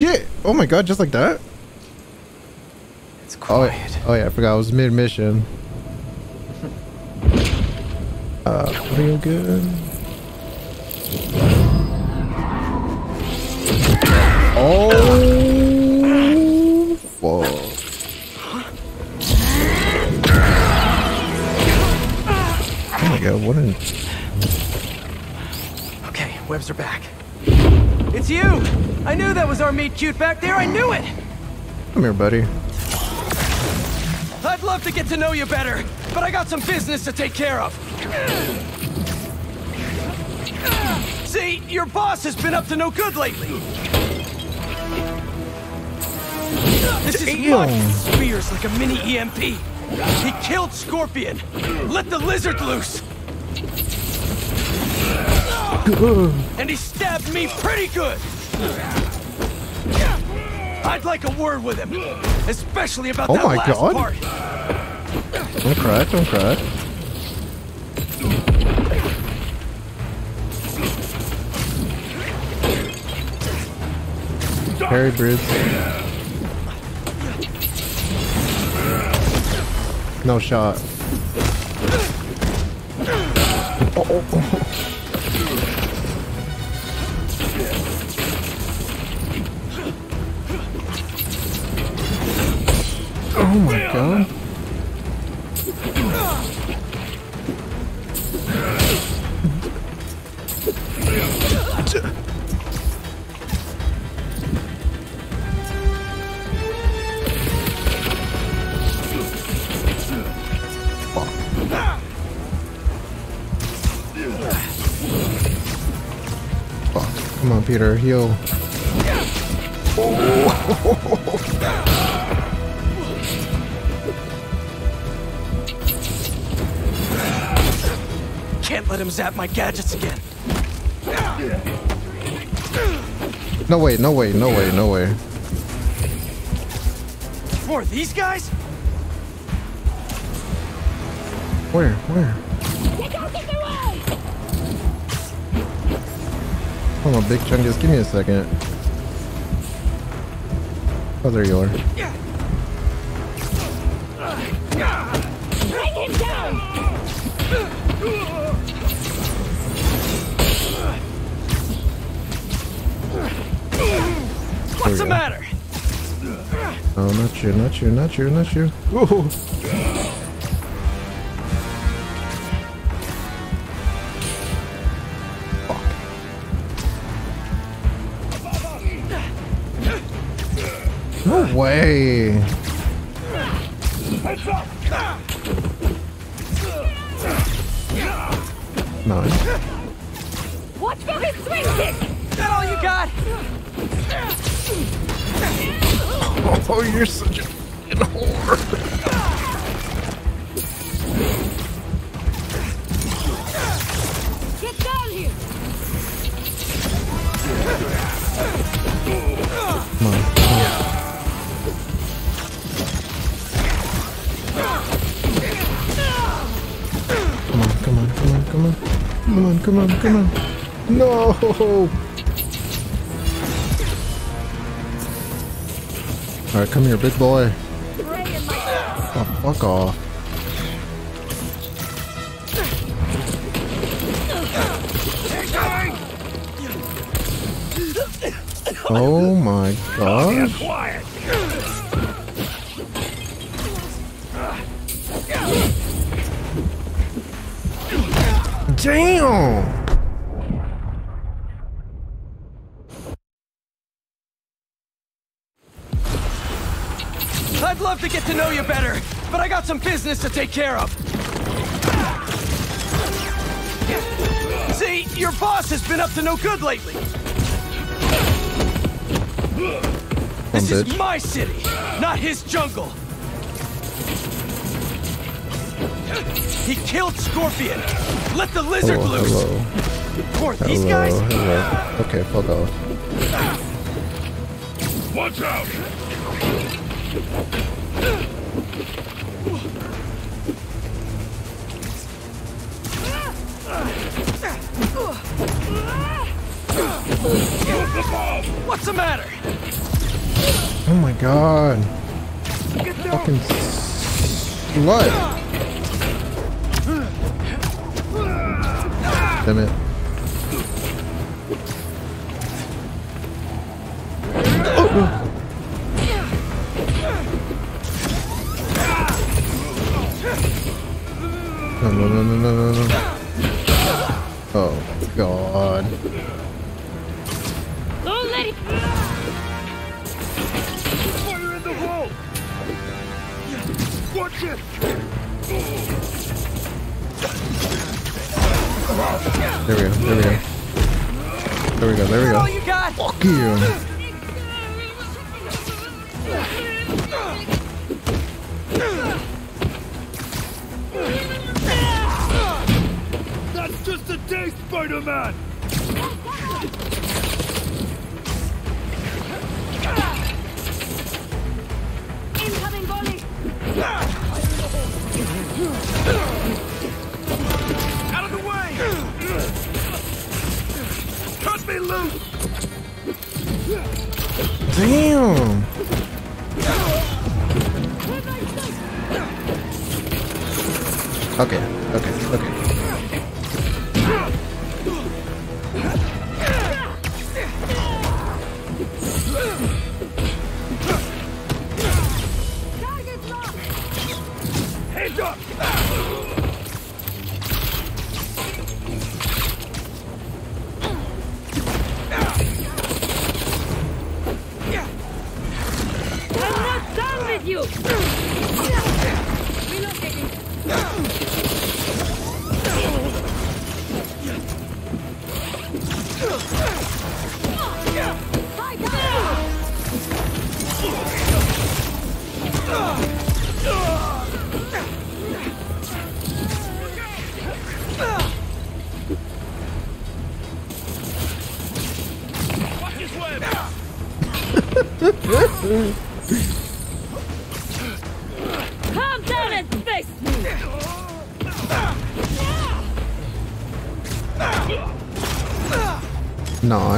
Shit! Oh my god, just like that? It's Oh, quiet. oh yeah, I forgot I was mid mission. Uh, real good. Oh, fuck. Oh my god, what an. Okay, webs are back. It's you! I knew that was our meet cute back there. I knew it! Come here, buddy. I'd love to get to know you better, but I got some business to take care of. See, your boss has been up to no good lately. This is Damn. spears like a mini EMP. He killed Scorpion. Let the lizard loose. And he stabbed me pretty good. I'd like a word with him, especially about Oh that my last God. part. Don't cry, don't cry. Harry Bridge. No shot. Oh, oh, oh. Oh my god. Come on, Peter, heal. Can't him zap my gadgets again. No way, no way, no way, no way. More of these guys? Where, where? Come on, Big Chungus, give me a second. Oh, there you are. Oh, not you, not you, not you, not you. Whoa. Oh, you're such a fucking whore. Get down here! Come on. Come on. Come on, come on, come on, come on. Come on, come on, come on. No! Alright, come here, big boy. Oh, fuck off. Oh my god. Damn! I'd love to know you better, but I got some business to take care of. See, your boss has been up to no good lately. This is my city, not his jungle. He killed Scorpion. Let the lizard Hello, loose. hello. More of these Hello, guys? hello. Okay, fuck off. Watch out! What's the matter? Oh god. Get down! Fucking slut. Damn it. No, no, no, no, no, no.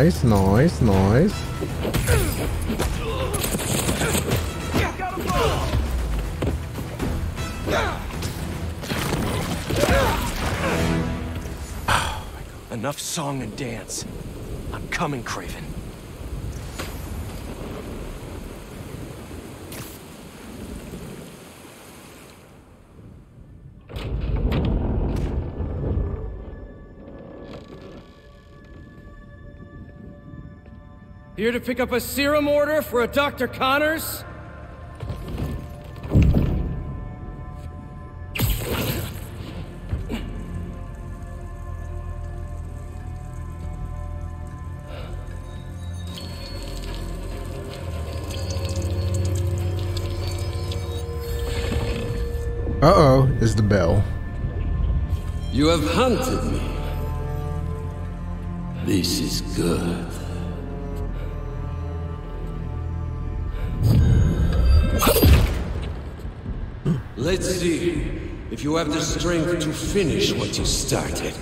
Nice, nice, nice. Both! Enough song and dance. I'm coming, Kraven. Here to pick up a serum order for a Dr. Connors? Let's see if you have the strength to finish what you started.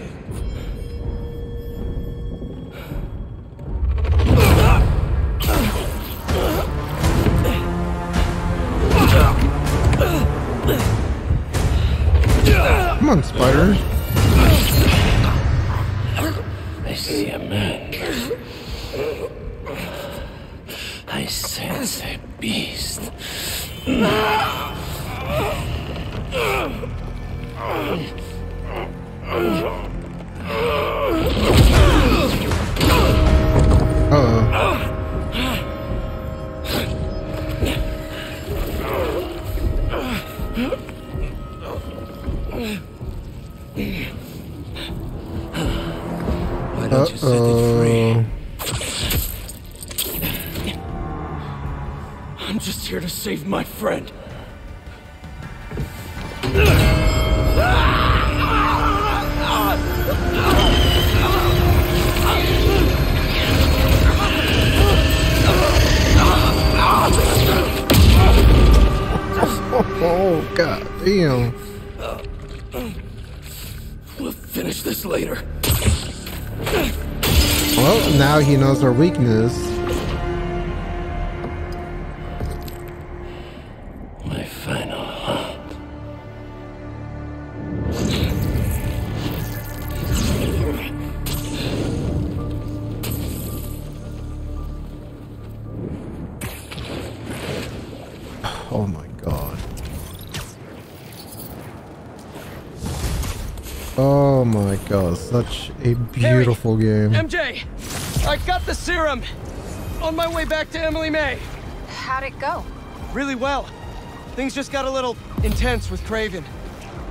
Come on, spider. Oh, god damn. We'll finish this later. Well, now he knows our weakness. A beautiful game. MJ, I got the serum. On my way back to Emily May. How'd it go? Really well. Things just got a little intense with Kraven.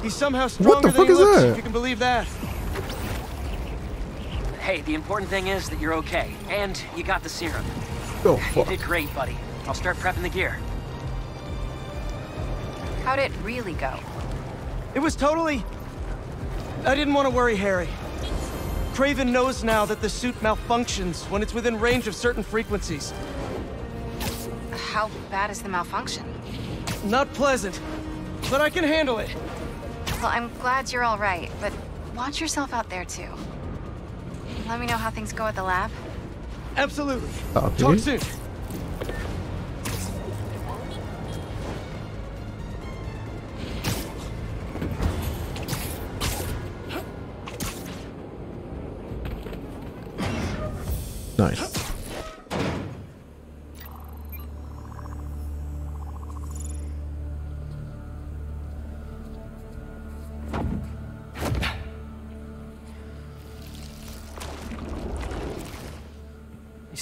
He's somehow stronger fuck than he is looks, that? if you can believe that. Hey, the important thing is that you're okay, and you got the serum. Oh fuck. You did great, buddy. I'll start prepping the gear. How'd it really go? It was totally... I didn't want to worry Harry. Kraven knows now that the suit malfunctions when it's within range of certain frequencies. How bad is the malfunction? Not pleasant, but I can handle it. Well, I'm glad you're all right, but watch yourself out there too. Let me know how things go at the lab. Absolutely. Copy. Talk soon.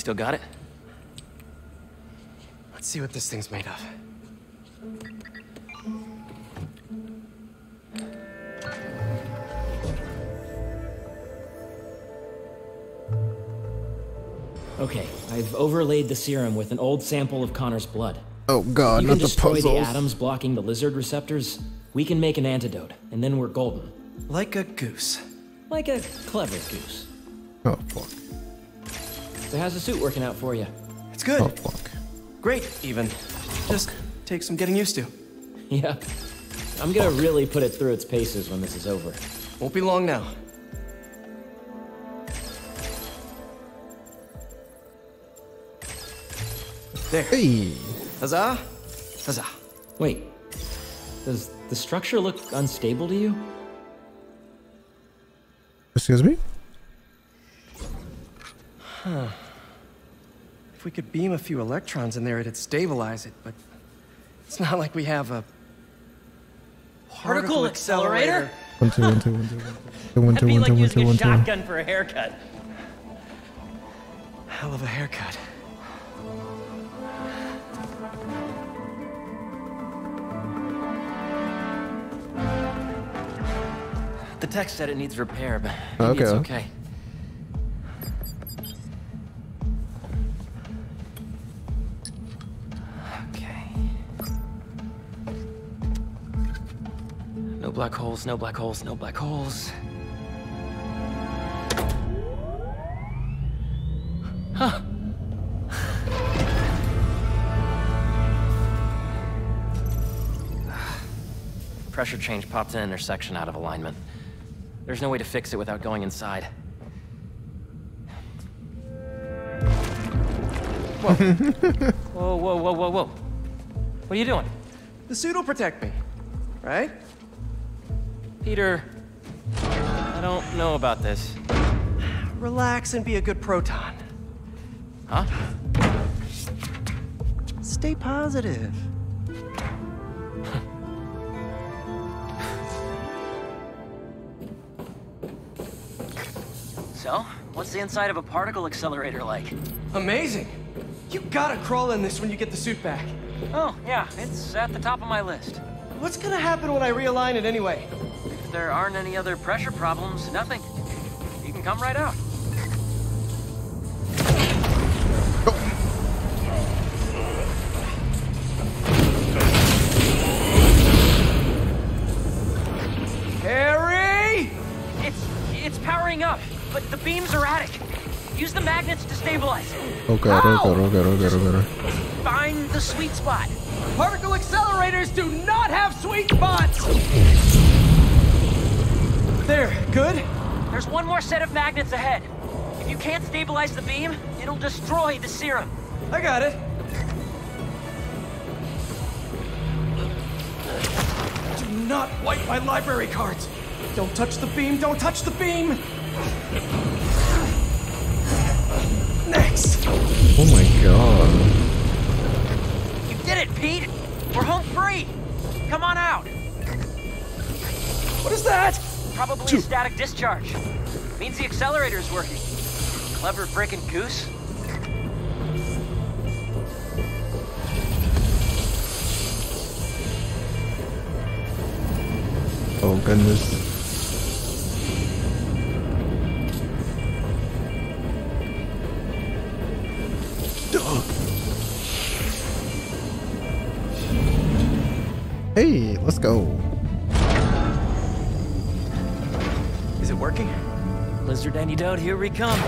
Still got it? Let's see what this thing's made of. Okay, I've overlaid the serum with an old sample of Connor's blood. Oh god, you not can the destroy the atoms blocking the lizard receptors. We can make an antidote, and then we're golden. Like a goose. Like a clever goose. Oh fuck. So how's the suit working out for you? It's good. Oh fuck. Great, even. Just takes some getting used to. Yeah. I'm gonna really put it through its paces when this is over. Won't be long now. There. Hey. Huzzah. Huzzah. Wait, does the structure look unstable to you? Excuse me? If we could beam a few electrons in there, it'd stabilize it, but it's not like we have a Particle accelerator? One, two, one, two, one, two, one, two, one, That'd be like one, using two, a one, two. shotgun for a haircut. Hell of a haircut. The text said it needs repair, but maybe it's Okay. okay. Okay. Black holes, no black holes, no black holes. Huh. Pressure change popped an intersection out of alignment. There's no way to fix it without going inside. Whoa. whoa, whoa, whoa, whoa, whoa. What are you doing? The suit will protect me, right? Peter, I don't know about this. Relax and be a good proton. Huh? Stay positive. So, what's the inside of a particle accelerator like? Amazing. You gotta crawl in this when you get the suit back. Oh, yeah, it's at the top of my list. What's gonna happen when I realign it anyway? If there aren't any other pressure problems, nothing. You can come right out. Harry! It's it's powering up, but the beam's are erratic. Use the magnets to stabilize it. God, god, oh god, oh god, oh god. Find the sweet spot. Particle accelerators do not have sweet spots! There, good? There's one more set of magnets ahead. If you can't stabilize the beam, it'll destroy the serum. I got it. Do not wipe my library cards. Don't touch the beam, don't touch the beam! Next! Oh my god. You did it, Pete! We're home free! Come on out! What is that? Probably a static discharge. Means the accelerator is working. Clever frickin' goose. Oh goodness. Hey, let's go. Lizard antidote, here we come.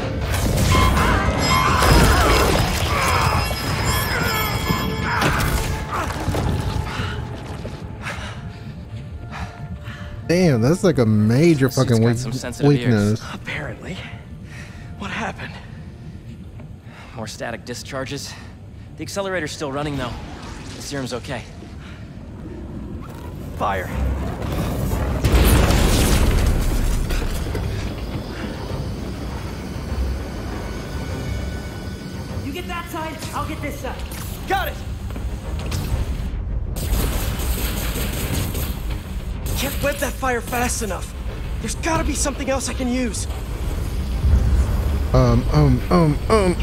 Damn, that's like a major fucking got weak- some sensitive ears. weakness. Apparently. What happened? More static discharges. The accelerator's still running though. The serum's okay. Fire. That side, I'll get this side. Got it! Can't web that fire fast enough. There's gotta be something else I can use. Um, um, um, um.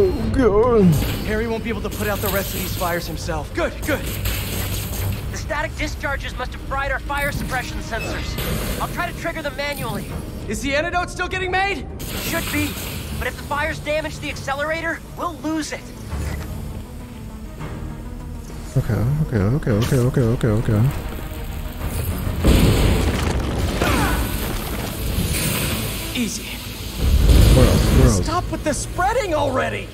Oh god. Harry won't be able to put out the rest of these fires himself. Good, good. The static discharges must have fried our fire suppression sensors. I'll try to trigger them manually. Is the antidote still getting made? Should be. But if the fires damage the accelerator, we'll lose it. Okay, okay, okay, okay, okay, okay, okay. Easy. Where else? Where else? Stop with the spreading already!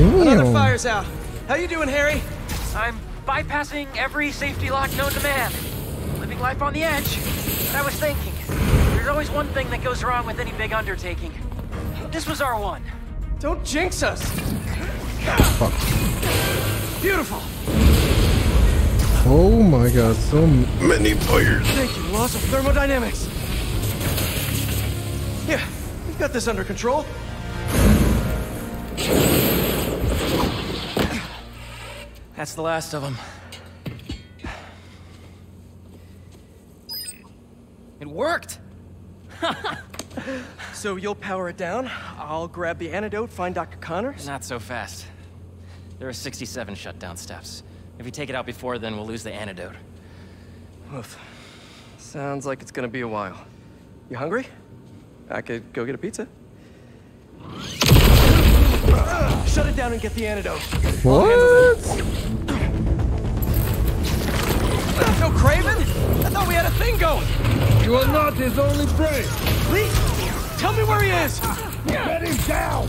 Another fire's out. How you doing, Harry? I'm bypassing every safety lock known to man. Living life on the edge. But I was thinking, there's always one thing that goes wrong with any big undertaking. This was our one. Don't jinx us. Fuck. Beautiful. Oh my god, so many fires. Thank you, laws of thermodynamics. Yeah, we've got this under control. That's the last of them. It worked! So you'll power it down. I'll grab the antidote, find Dr. Connors. Not so fast. There are 67 shutdown steps. If we take it out before then, we'll lose the antidote. Oof. Sounds like it's gonna be a while. You hungry? I could go get a pizza. Shut it down and get the antidote. What? No Kraven? I thought we had a thing going. You are not his only prey. Li, tell me where he is. Let him down.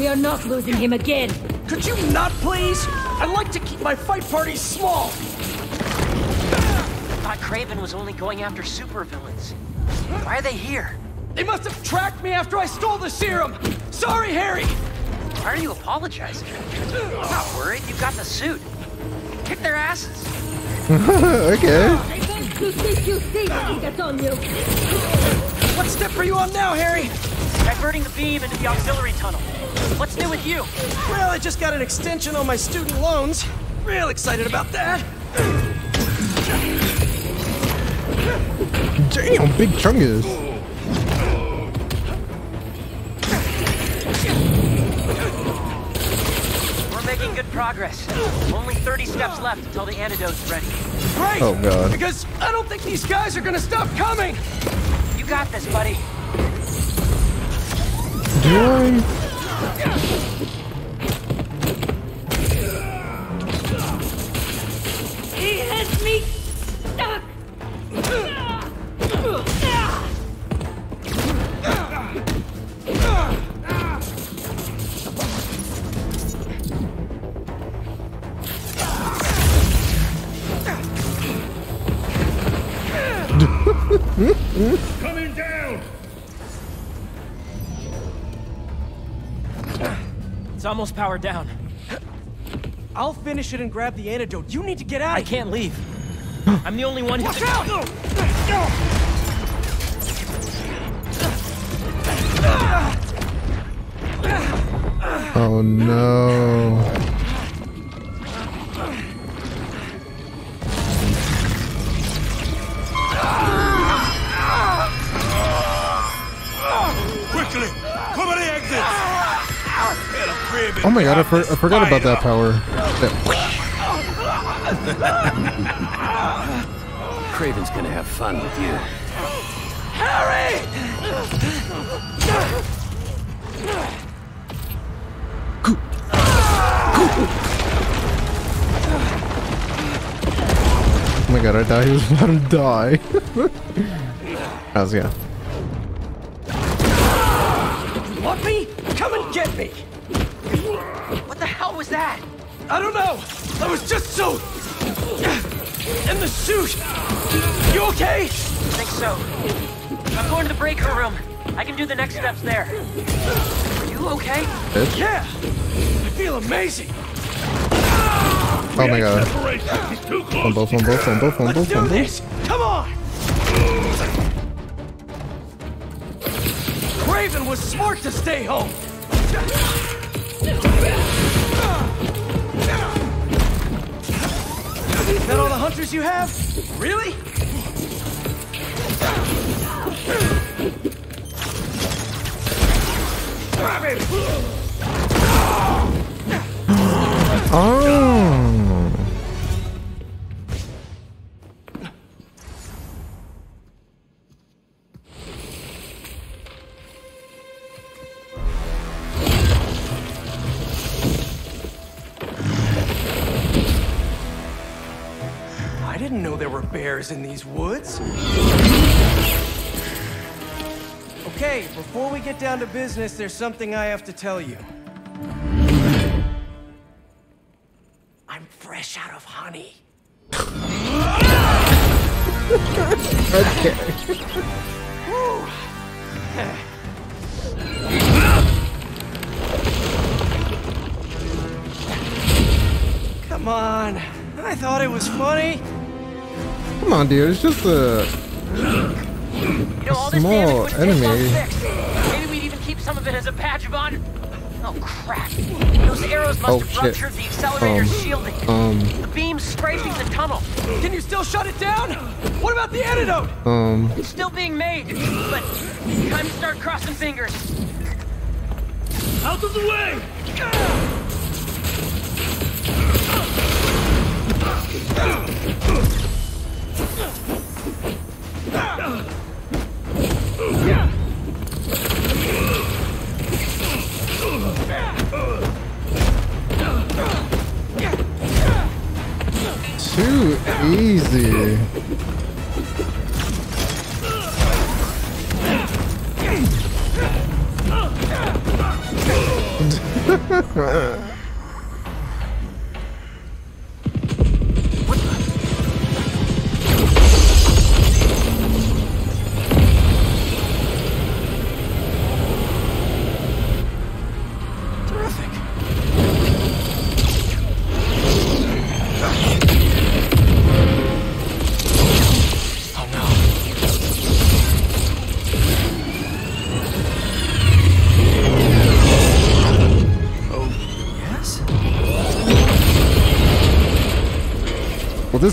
We are not losing him again. Could you not, please? I like to keep my fight parties small. Thought Kraven was only going after supervillains. Why are they here? They must have tracked me after I stole the serum. Sorry, Harry. Why are you apologizing? I'm not worried, you got the suit. Kick their asses. okay. Juicy, juicy, that's you. What step are you on now, Harry? Diverting the beam into the auxiliary tunnel. What's new with you? Well, I just got an extension on my student loans. Real excited about that. Damn, big chungus. We're making good progress. Only 30 steps left until the antidote's ready. Great. Oh, God. Because I don't think these guys are gonna stop coming. Got this, buddy. Do I? Almost powered down. I'll finish it and grab the antidote. You need to get out. I can't leave. I'm the only one who Watch can- out! Oh no. Oh my god, I, for- I forgot about that power. That- Kraven's gonna have fun with you. Harry! Oh my god, I thought he was about to die. How's yeah. Want me? Come and get me. What the hell was that? I don't know. I was just so in the suit. You okay? I think so. I'm going to the breaker room. I can do the next steps there. Are you okay? Bitch. Yeah. I feel amazing. Oh my god. He's too close. Fumble, fumble, fumble, fumble, Let's do this. Come on. Kraven was smart to stay home. Is that all the hunters you have? Really? Oh. Bears in these woods. Okay, before we get down to business, there's something I have to tell you. I'm fresh out of honey. okay. Come on. I thought it was funny. Come on, dude. It's just a. You know, all this small damage wouldn't take long enemy. Maybe we'd even keep some of it as a badge of honor. Oh crap! Those arrows must Oh, have shit. ruptured the accelerator's Um, shielding. Um. the beam's scraping the tunnel. Can you still shut it down? What about the antidote? Um. It's still being made, but time to start crossing fingers. Out of the way! Too easy.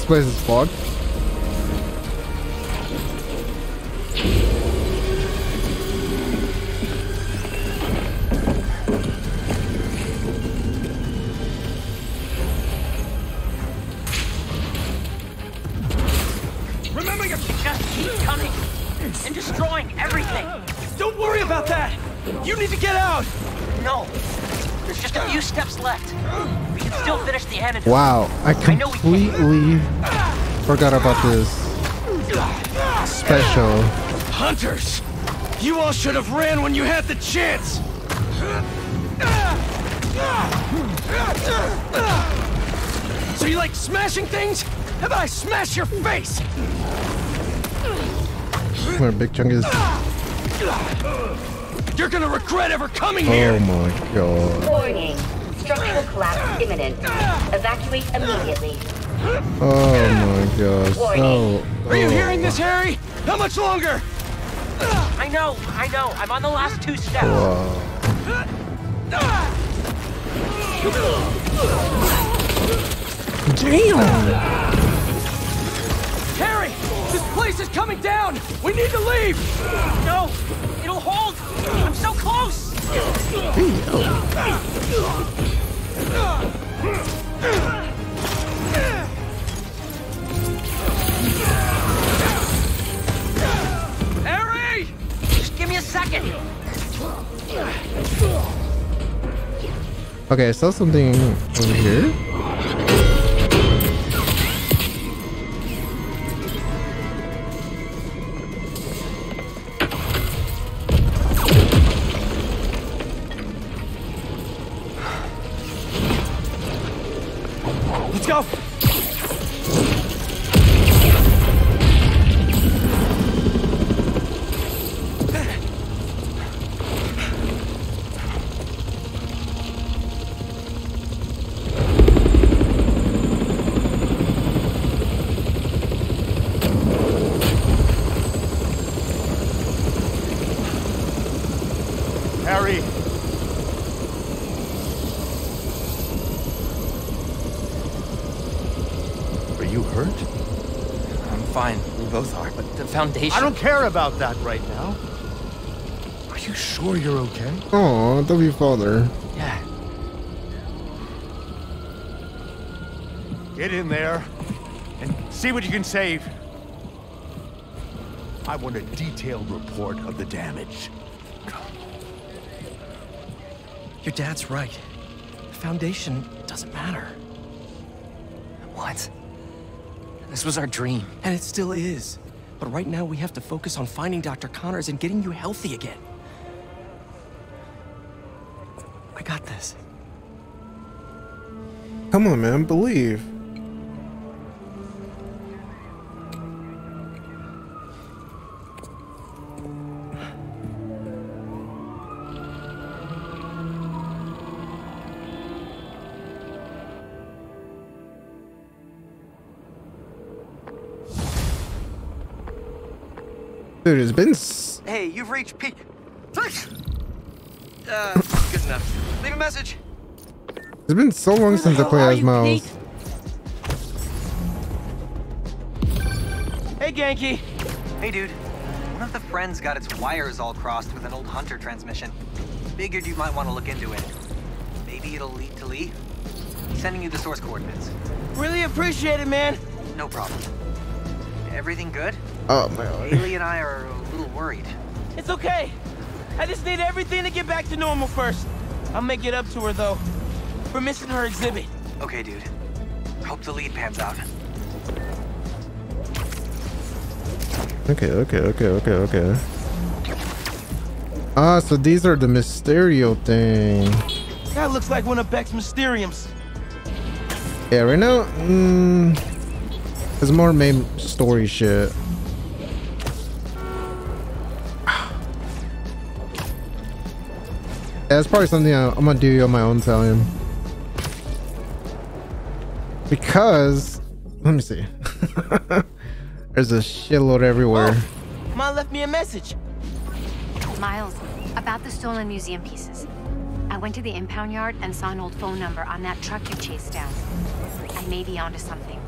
place is fogged. Forgot about this special. Hunters! You all should have ran when you had the chance! So you like smashing things? How about I smash your face? Where Big Chunk is. You're gonna regret ever coming Oh here! Oh my god. Warning. Structural collapse imminent. Evacuate immediately. Oh my gosh. Oh. Are you oh. hearing this, Harry? How much longer? I know, I know. I'm on the last two steps. Wow. Damn! Harry! This place is coming down! We need to leave! No, it'll hold. I'm so close. Harry! Okay, I saw something over here. I don't care about that right now. Are you sure you're okay? Oh, don't be father. Yeah. Get in there and see what you can save. I want a detailed report of the damage. Your dad's right. The foundation doesn't matter. What? This was our dream. And it still is. But right now we have to focus on finding Dr. Connors and getting you healthy again. I got this. Come on, man. Believe. You've reached peak. Uh, good enough. Leave a message. it's been so long since I played as Miles. Hey, Ganke. Hey, dude. One of the friends got its wires all crossed with an old Hunter transmission. Figured you might want to look into it. Maybe it'll lead to Li. Sending you the source coordinates. Really appreciate it, man. No problem. Everything good? Oh my god. Hailey and I are a little worried. It's okay. I just need everything to get back to normal first. I'll make it up to her, though, for missing her exhibit. Okay, dude. Hope the lead pans out. Okay, okay, okay, okay, okay. Ah, so these are the Mysterio thing. That looks like one of Beck's Mysteriums. Yeah, right now, mm, it's more main story shit. Yeah, it's probably something I- I'm gonna do on my own time. Because, let me see. There's a shitload everywhere. Oh, Mom left me a message. Miles, about the stolen museum pieces. I went to the impound yard and saw an old phone number on that truck you chased down. I may be onto something.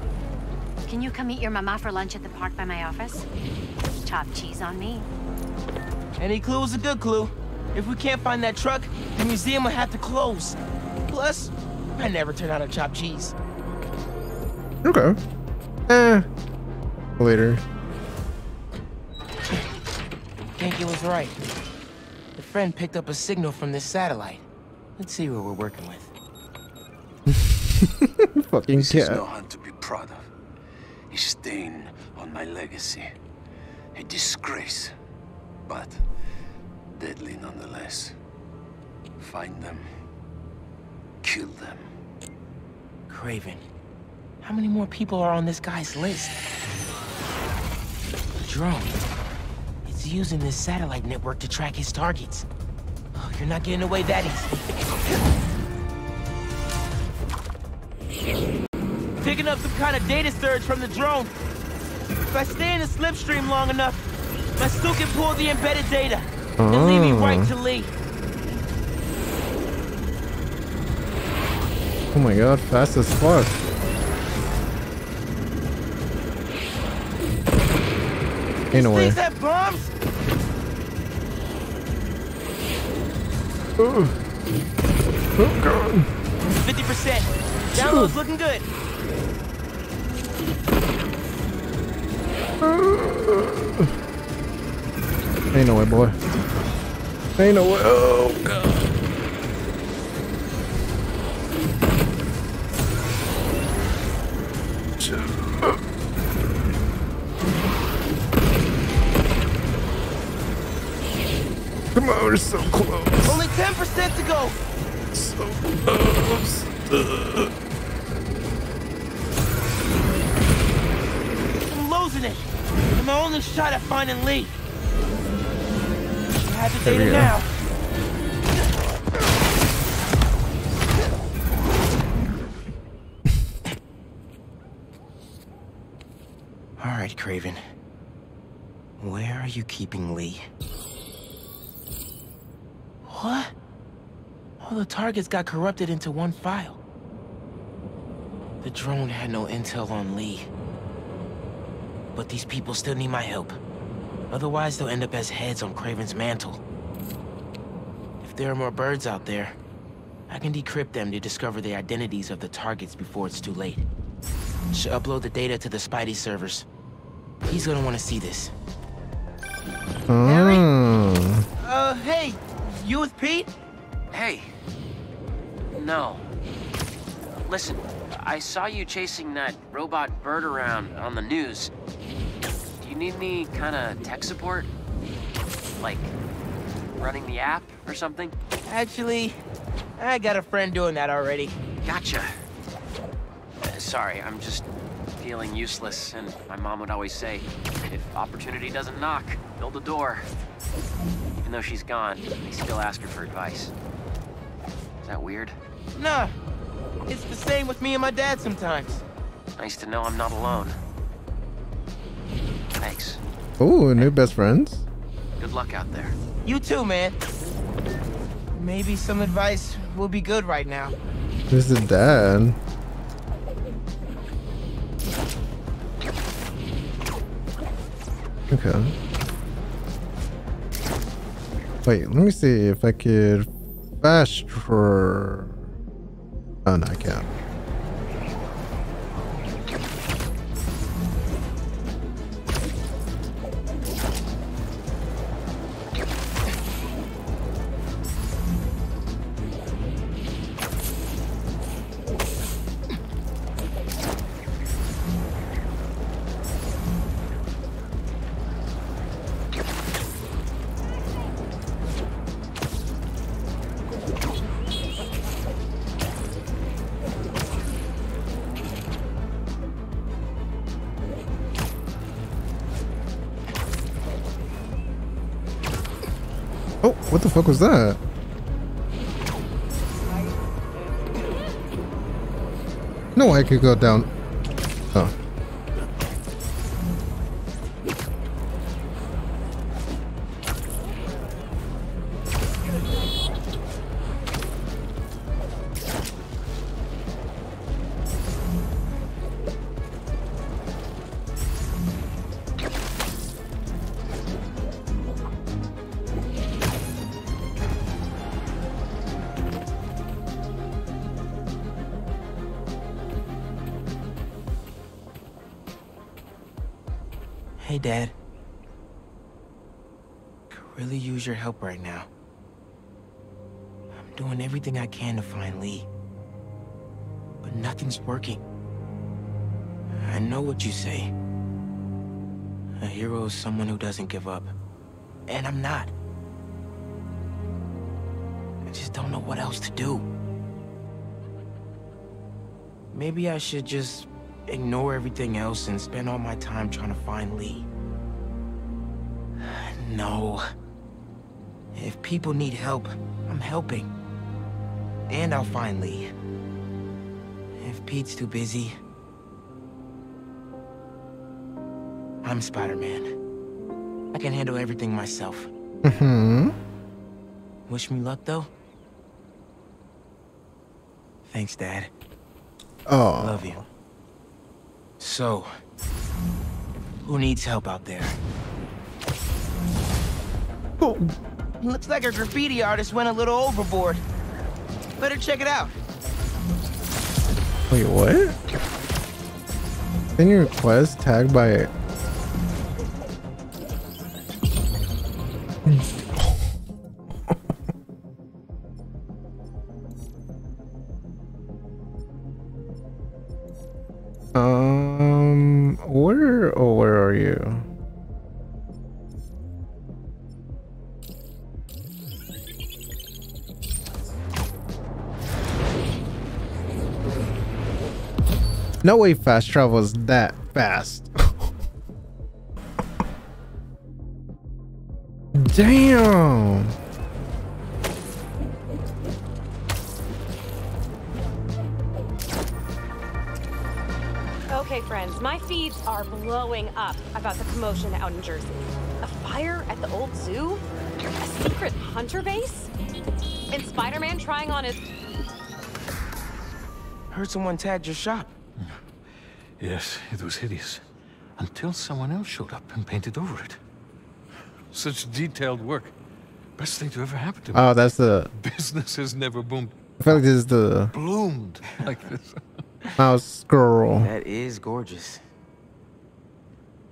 Can you come meet your mama for lunch at the park by my office? Chopped cheese on me. Any clue is a good clue. If we can't find that truck, the museum will have to close. Plus, I never turn out a chopped cheese. Okay. Eh. Later. Ganke was right. The friend picked up a signal from this satellite. Let's see what we're working with. Fucking This is cat. no hunt to be proud of. A stain on my legacy. A disgrace. But deadly nonetheless. Find them. Kill them. Kraven. How many more people are on this guy's list? The drone. It's using this satellite network to track his targets. Oh, You're not getting away that easy. Picking up some kind of data surge from the drone. If I stay in the slipstream long enough, my suit can pull the embedded data and lead me right to oh. Li. Oh my god, fast as fuck. Ain't no way. Things bombs? Oh. Oh god. 50%. Download's looking good. Ain't no way, boy. Ain't no way. Oh god. Come on, we're so close. Only 10% to go. So close. I'm losing it. And my only shot at finding Li. I have the There we go. now. All right, Kraven. Where are you keeping Li? What? All the targets got corrupted into one file. The drone had no intel on Li. But these people still need my help. Otherwise, they'll end up as heads on Kraven's mantle. If there are more birds out there, I can decrypt them to discover the identities of the targets before it's too late. Should upload the data to the Spidey servers. He's gonna want to see this. Oh. Uh, hey, you with Pete? Hey. No. Listen, I saw you chasing that robot bird around on the news. Need any kind of tech support? Like running the app or something? Actually, I got a friend doing that already. Gotcha. Uh, sorry, I'm just feeling useless, and my mom would always say, if opportunity doesn't knock, build a door. Even though she's gone, I still ask her for advice. Is that weird? Nah, it's the same with me and my dad sometimes. Nice to know I'm not alone. Thanks. Oh, new best friends. Good luck out there. You too, man. Maybe some advice will be good right now. Who's the dad? Okay. Wait, let me see if I could fast for. Oh no, I can't. Fuck was that? No, I could go down. Should just ignore everything else and spend all my time trying to find Li. No. If people need help, I'm helping. And I'll find Li. If Pete's too busy, I'm Spider-Man. I can handle everything myself. Mm-hmm. Wish me luck, though? Thanks, Dad. Oh. Love you. So, who needs help out there? Oh, looks like our graffiti artist went a little overboard. Better check it out. Wait, what? In your quest tagged by No way fast travel is that fast. Damn. Okay, friends, my feeds are blowing up about the commotion out in Jersey. A fire at the old zoo? A secret hunter base? And Spider-Man trying on his... Heard someone tagged your shop. Yes, it was hideous. Until someone else showed up and painted over it. Such detailed work. Best thing to ever happen to me. Oh, that's the. Business has never boomed. I feel like this is the Bloomed like this. mouse girl. That is gorgeous.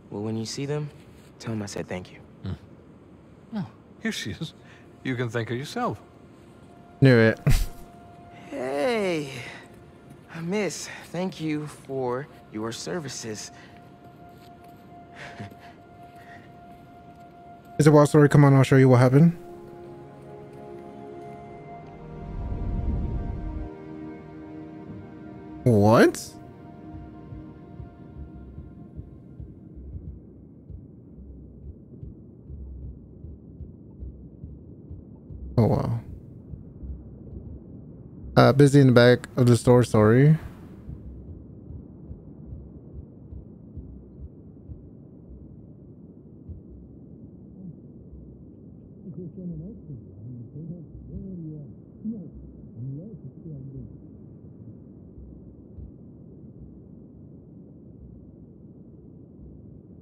Well, when you see them, tell them I said thank you. Hmm. Oh, here she is. You can thank her yourself. Knew it. Hey, Uh, miss, thank you for your services. Is it wild story? Come on, I'll show you what happened. What? Oh wow. Uh, busy in the back of the store, sorry.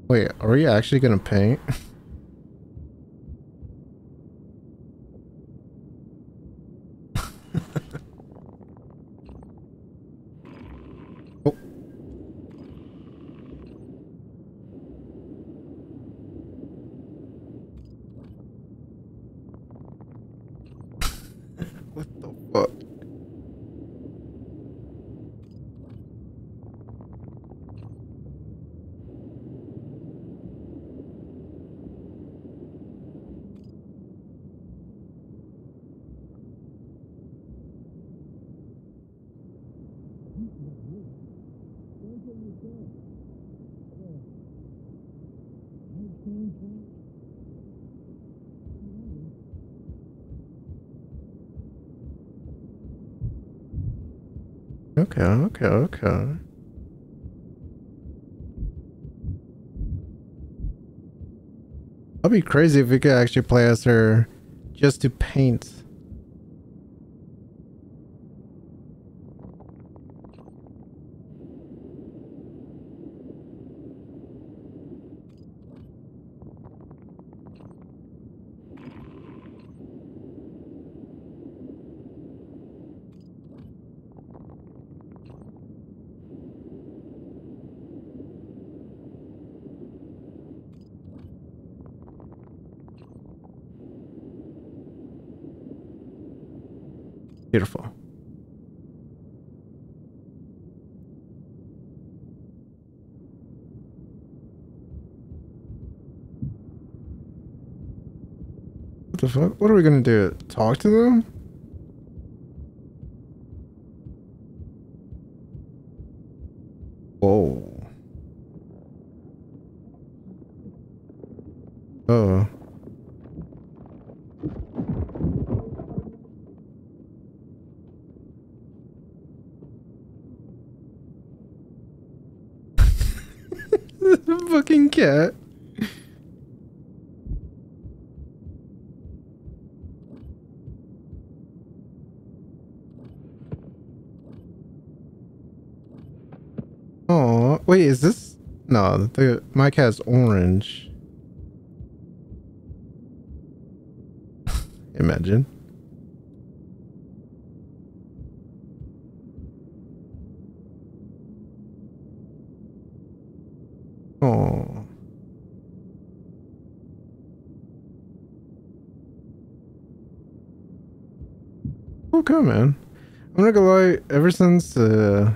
Wait, are we actually gonna paint? Okay, okay, okay. That'd be crazy if we could actually play as her just to paint. Beautiful. What? What are we gonna do? Talk to them? Whoa. Oh. fucking cat. Oh, wait, is this? No, the my cat's orange. Imagine. Oh. Okay, man. I'm not gonna lie, ever since uh,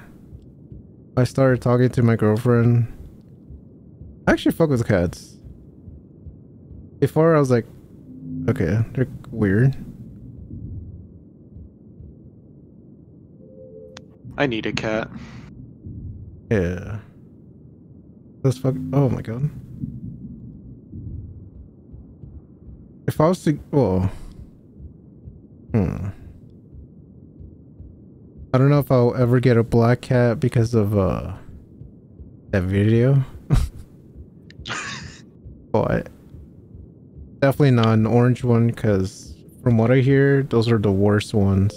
I started talking to my girlfriend, I actually fuck with cats. Before I was like, okay, they're weird. I need a cat. Yeah. That's fuck. Oh my god. If I was to, well, hmm. I don't know if I'll ever get a black cat because of uh that video. but definitely not an orange one because from what I hear, those are the worst ones.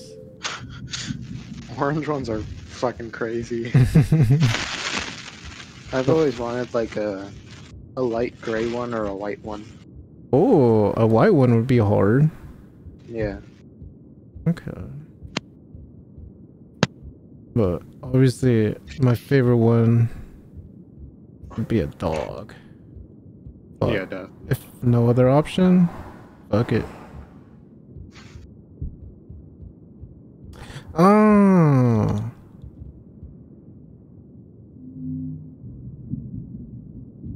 Orange ones are fucking crazy. I've always wanted like a a light gray one or a white one. Oh, a white one would be hard. Yeah. Okay. But obviously, my favorite one would be a dog. But Yeah, duh. If no other option, fuck it. Oh.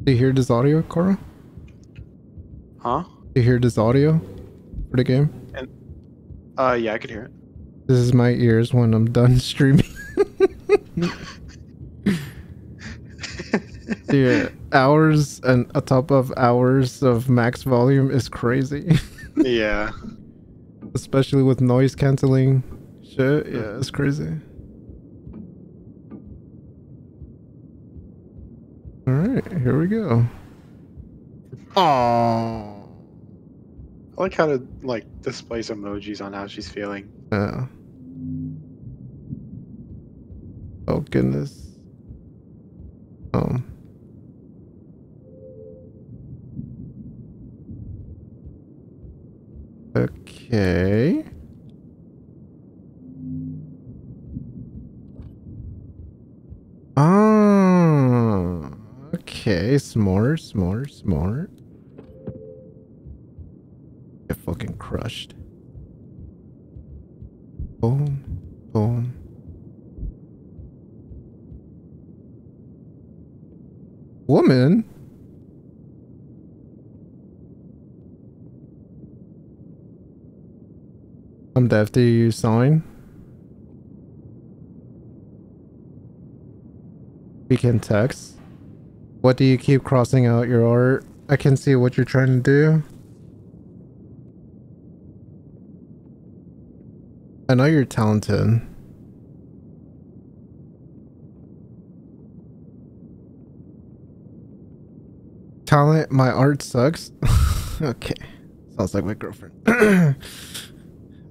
Do you hear this audio, Cora? Huh? Do you hear this audio for the game? And uh yeah, I could hear it. This is my ears when I'm done streaming. Dude, hours and a top of hours of max volume is crazy. yeah. Especially with noise canceling shit. Yeah, it's crazy. Alright, here we go. Oh. I like how to like displays emojis on how she's feeling. Yeah. Oh goodness. Um. Okay. Ah. Okay, smart, smart, smart. Get fucking crushed. Boom, boom. Woman? Do you sign? We can text. What do you keep crossing out your art? I can see what you're trying to do. I know you're talented. Talent, my art sucks. okay. Sounds like my girlfriend.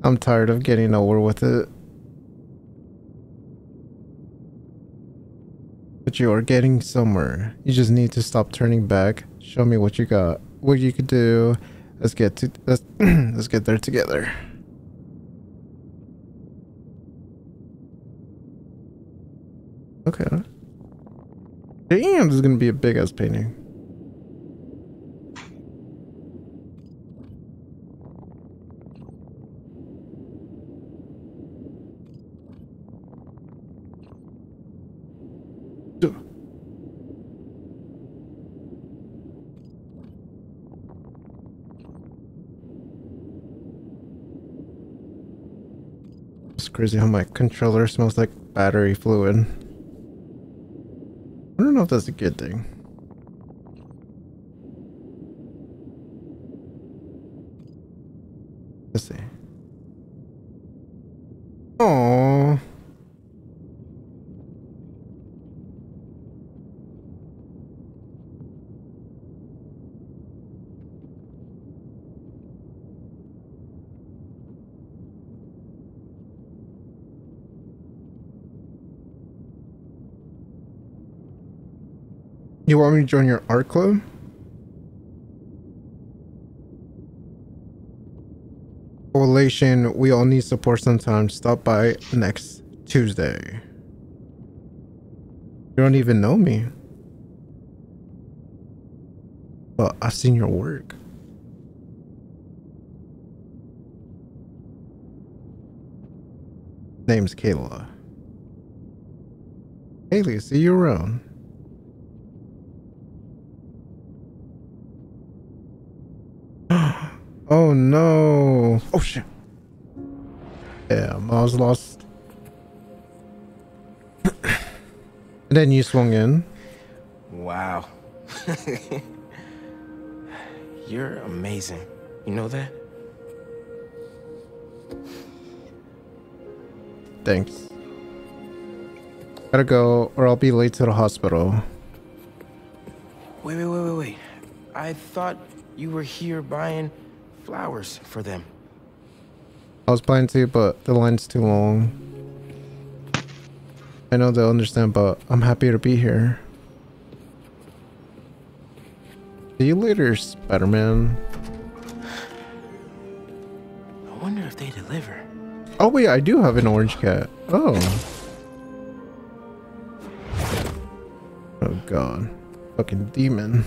I'm tired of getting over with it. But you are getting somewhere. You just need to stop turning back. Show me what you got. What you could do. Let's get to let's let's get there together. Okay. Damn, this is gonna be a big ass painting. It's crazy how my controller smells like battery fluid. I don't know if that's a good thing. Let's see. Oh. You want me to join your art club? Coalition, we all need support sometimes. Stop by next Tuesday. You don't even know me. But I've seen your work. Name's Kayla. Hailey, see you around. Oh no. Oh shit. Yeah, Miles lost. and then you swung in. Wow. You're amazing. You know that? Thanks. Gotta go, or I'll be late to the hospital. Wait, wait, wait, wait, wait. I thought you were here buying flowers for them. I was planning to, but the line's too long. I know they'll understand, but I'm happy to be here. See you later, Spider-Man. I wonder if they deliver. Oh wait, I do have an orange cat. Oh. Oh god. Fucking demon.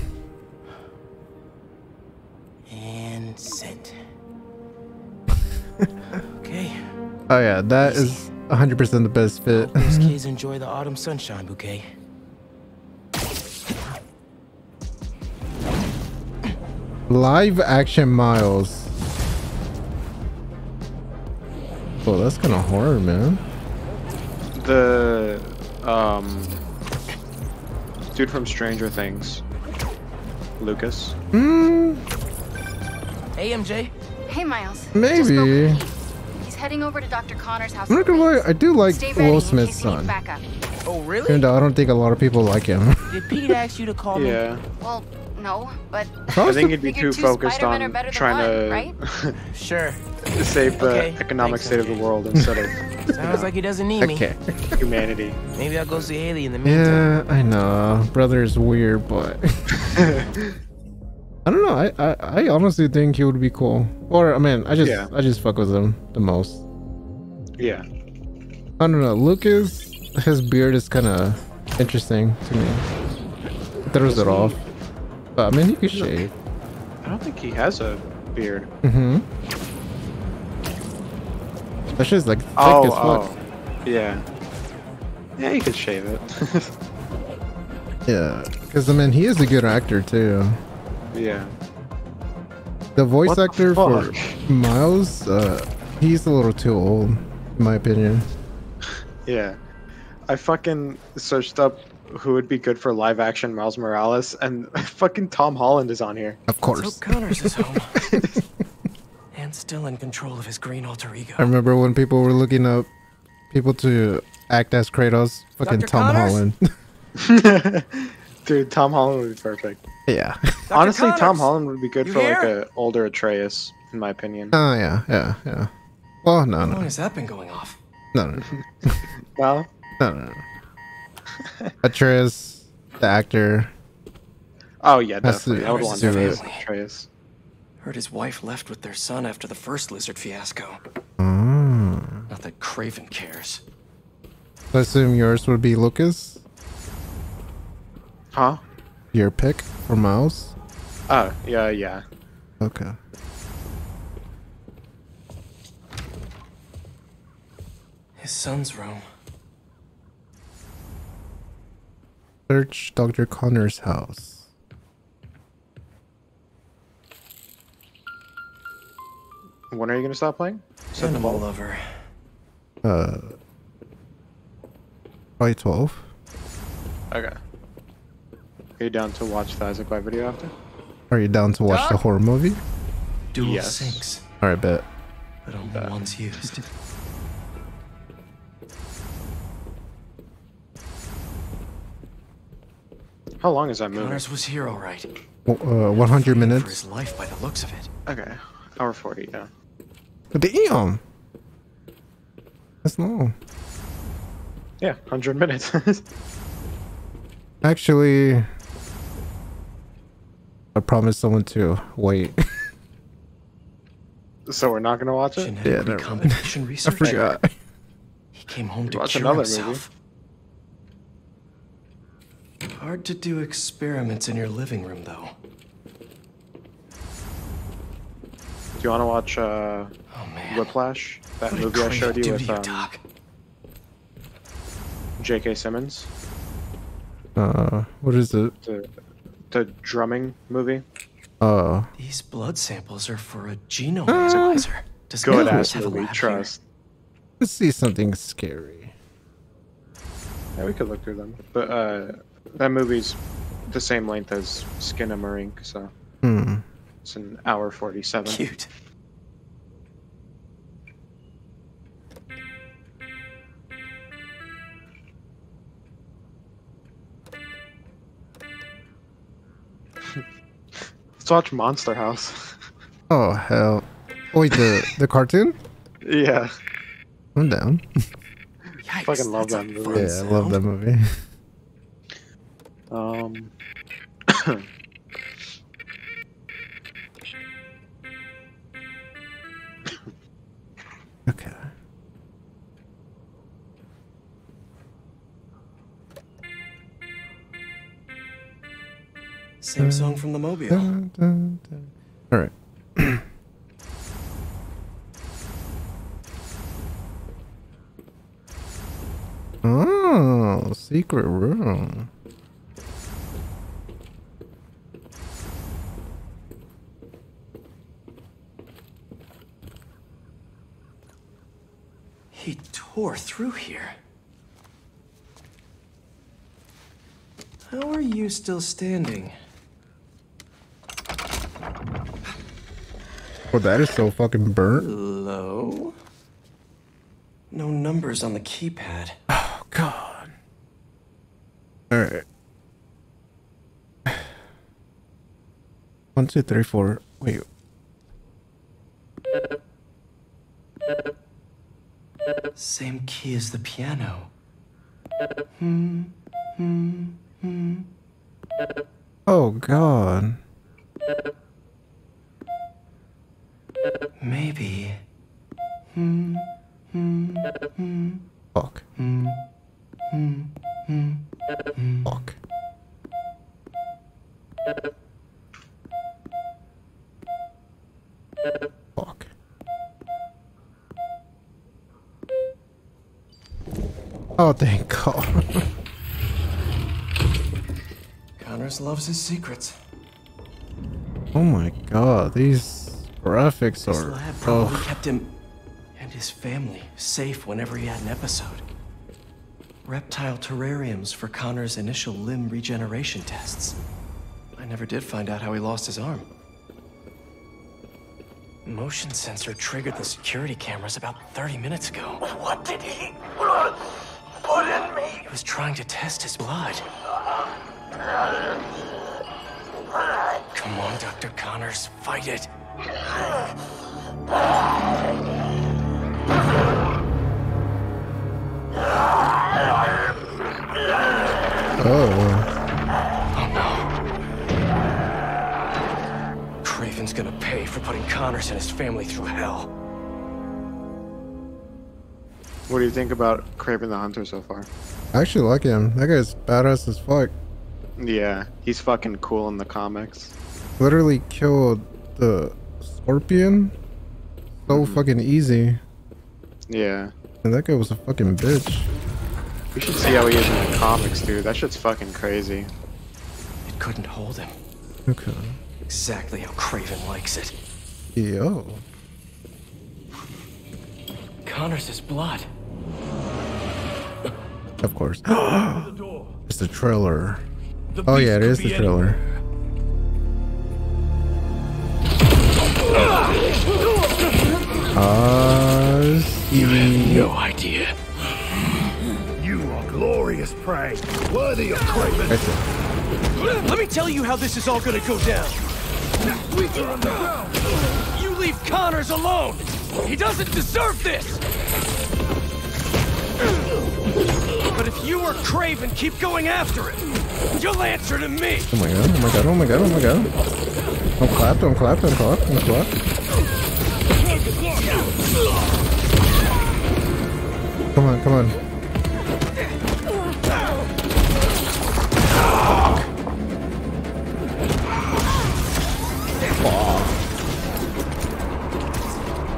Oh yeah, that is 100% the best fit. Those kids enjoy the autumn sunshine bouquet. Live action Miles. Oh, that's kind of horror, man. The um dude from Stranger Things, Lucas. Hmm. Hey, MJ. Hey, Miles. Maybe. He's heading over to Dr. Connor's house. I'm not gonna lie, I do like Stay Will Smith's case he needs son. Oh, really? Even though I don't think a lot of people like him. Did Pete ask you to call me? Yeah. Well, no, but I think he'd be too focused on trying one, to right? Sure. save the Okay, economic thanks, state of the world instead of Sounds like he doesn't need me. Humanity. Maybe I'll go see Hailey in the meantime. Yeah, I know. Brother is weird, but I don't know. I, I I honestly think he would be cool. Or I mean, I just Yeah. I just fuck with him the most. Yeah. I don't know. Lucas, his beard is kind of interesting to me. It throws it off. But I mean, he could shave. I don't think he has a beard. Mm-hmm. That shit's like thick Oh, as fuck. oh. Yeah. Yeah, you could shave it. Yeah, because I mean, he is a good actor too. Yeah. The voice What the actor for? Miles, uh, he's a little too old, in my opinion. Yeah. I fucking searched up who would be good for live action Miles Morales, and fucking Tom Holland is on here. Of course. Hope Connors is home. and still in control of his green alter ego. I remember when people were looking up people to act as Kratos, fucking Dr. Tom Connors? Holland. Dude, Tom Holland would be perfect. yeah. Honestly, Tom Holland would be good you for like here? a older Atreus, in my opinion. Oh yeah, yeah, yeah. Well, no, How long has that been going off? no, no, Well, no, no. no. Atreus, the actor. oh yeah, Has to- definitely. I would want to to be do. Atreus. Heard his wife left with their son after the first lizard fiasco. Oh. Not that Kraven cares. I assume yours would be Lucas. Huh? Your pick for mouse? Oh, yeah, yeah. Okay. His son's room. Search Dr. Connor's house. When are you gonna stop playing? Send them all over. Uh, probably twelve. Okay. Are you down to watch the Isaac White video after? Are you down to watch the horror movie? Dual Yes. sinks, All right, bet. but only once used. How long is that movie? Connors was here all right. W- Uh, one hundred For minutes. his life by the looks of it. Okay. Hour 40, yeah. Damn. That's long. Yeah, 100 minutes. Actually, I promised someone to wait. So we're not gonna watch it. Genetic Yeah, never mind. recombination I research. forgot. He came home to Watch cure another himself. Hard to do experiments in your living room, though. Do you want to watch uh, Whiplash? That What movie I showed you do with um, Doc? J.K. Simmons, Uh, what is it? the the drumming movie. Uh, These blood samples are for a genome analyzer. Does Good Nicholas ass have a movie, lab here? trust. let's see something scary. Yeah, we could look through them. But uh, that movie's the same length as Skinamarink, so Hmm. it's an hour forty-seven. Cute. Let's watch Monster House. Oh hell! Wait, the the cartoon? yeah, I'm down. I fucking love that movie. yeah, I love that movie. Um. okay. Same song from the Mobile. Dun, dun, dun. All right. oh, secret room. He tore through here. How are you still standing? Oh, that is so fucking burnt. Hello? No numbers on the keypad. Oh god. All right. One, two, three, four. Wait. Same key as the piano. Hmm, hmm, hmm. Oh god. Maybe. Hmm, hmm, hmm. Fuck. Hmm, hmm, hmm. hmm. Fuck. Fuck. Oh, thank God. Connors loves his secrets. oh my God, these graphics His are. lab probably Oh, kept him and his family safe whenever he had an episode. Reptile terrariums for Connor's initial limb regeneration tests. I never did find out how he lost his arm. Motion sensor triggered the security cameras about 30 minutes ago. What did he put in me? He was trying to test his blood. Come on, Dr. Connors, fight it. Oh. Kraven's gonna pay for putting Connors and his family through hell. What do you think about Kraven the Hunter so far? I actually like him. That guy's badass as fuck. Yeah, he's fucking cool in the comics. Literally killed the scorpion so mm-hmm. fucking easy. Yeah. And that guy was a fucking bitch. You should see how he is in the comics, dude. That shit's fucking crazy. It couldn't hold him. Okay. Exactly how Kraven likes it. Yo. Connors' is blood. Of course. it's the trailer. oh yeah, it is the trailer. Uh, you have No idea. You are glorious prey, worthy of Kraven. Let me tell you how this is all gonna go down. Weaker on the ground. You leave Connors alone. He doesn't deserve this. But if you were Kraven keep going after it. You'll answer to me. Oh my god, oh my god, oh my god, oh my god. Don't clap, don't clap, don't clap, don't clap. Come on, come on.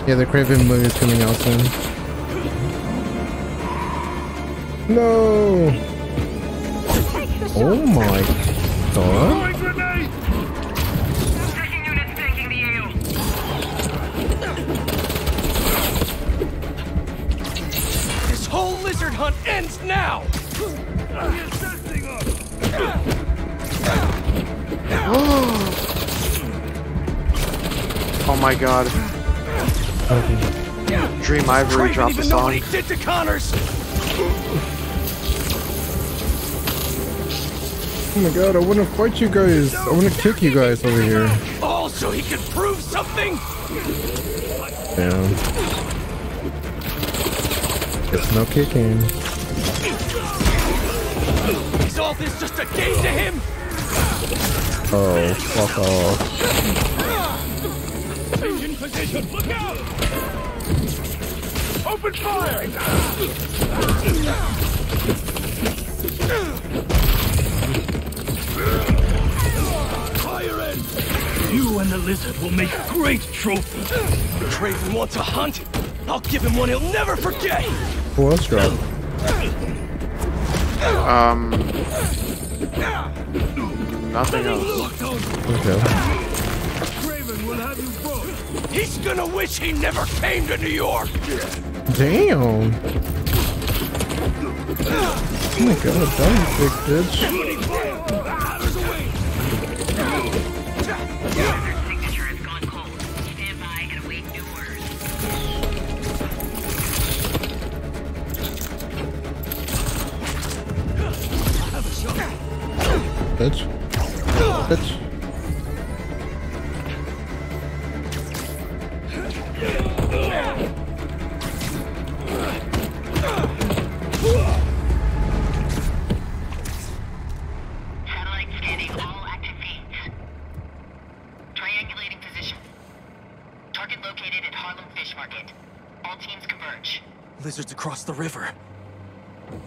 Yeah, the Kraven movie is coming out soon. No! Oh my god. Hunt ends now. Oh my god. Dream Ivory dropped a even know what he did to Connors. Oh my god, I wanna fight you guys. I wanna kick you guys over here. All so he could prove something. Yeah. It's no kicking. Is all this just a game to him? Oh, fuck off. In position, look out! Open fire! Fire in! You and the lizard will make great trophies. Kraven wants a hunt. I'll give him one he'll never forget. Who else dropped? Um. Nothing else. Okay. Kraven will have you both. He's gonna wish he never came to New York. Damn. Oh my god, that big bitch.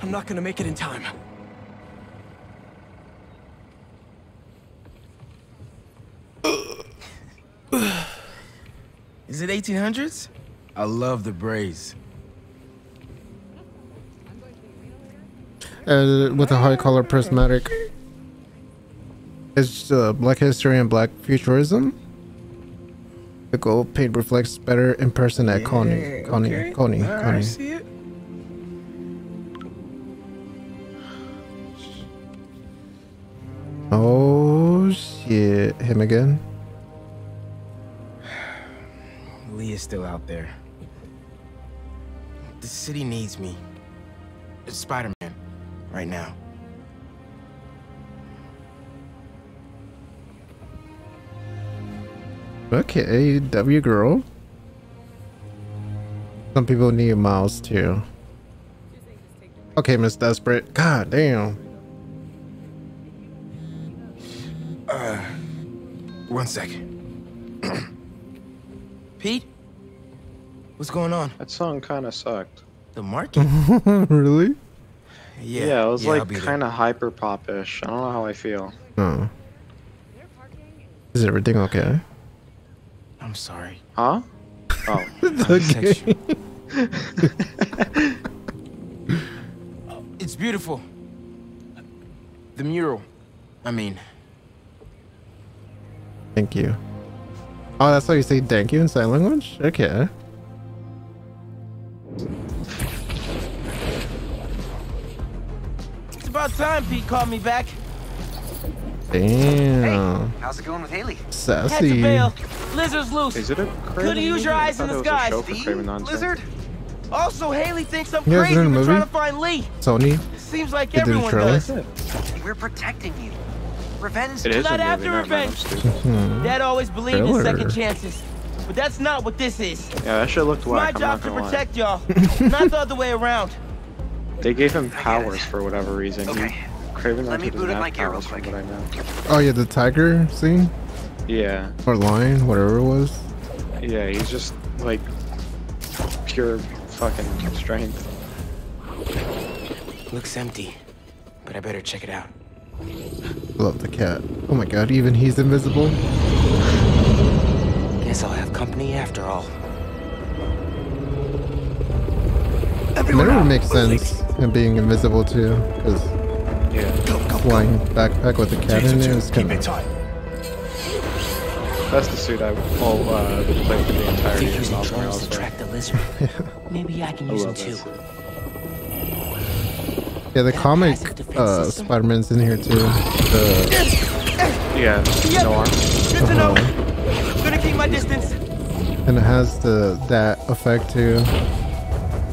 I'm not gonna make it in time. Is it 1800s? I love the braids. Uh, with a high color prismatic. It's uh, black history and black futurism. The gold paint reflects better in person at Connie. Connie. okay. Connie. All right, Connie. see it. Shit. Him again? Li is still out there. The city needs me. It's Spider-Man, right now. Okay, W girl. Some people need Miles too. Okay, Miss Desperate. God damn. One second. Pete? What's going on? That song kind of sucked. The market? really? Yeah, Yeah, it was yeah, like kind of hyper pop-ish. I don't know how I feel. Oh. Is everything okay? I'm sorry. Huh? Oh. okay. It's beautiful. The mural. I mean, Thank you. Oh, that's how you say thank you in sign language? Okay. it's about time Pete called me back. Damn. Hey, How's it going with Hailey? Had to Sassy. bail. Lizard's loose. Is it a Couldn't use your eyes in the skies. Lizard? Also, Hailey thinks I'm You crazy for trying to find Li. Sony. Seems like They did everyone does. We're protecting you. Revenge. It is Not a after movie, never mind, I'm revenge. stupid. Hmm. Dad always believed in second chances. But that's not what this is. Yeah, that shit looked It's my. I'm job not to protect y'all, not the other way around. They gave him powers for whatever reason. Okay. Kraven Let me Hunter boot doesn't up my gear real powers from what I know. Oh yeah, the tiger scene Yeah. or lion, whatever it was. Yeah, he's just like pure fucking strength. Looks empty, but I better check it out. Love the cat. Oh my god, even he's invisible. Guess I'll have company after all. And that would make sense him being invisible too, because yeah, flying backpack with a cat in it is kind of. That's the suit I will uh, play for the They're entirety of using Miles drones to track the lizard. Maybe I can I use them love too. That Yeah, the comic uh, Spider-Man's in here too. The, Yeah, no arm. Good to know. I'm Gonna keep my distance. and it has the that effect too.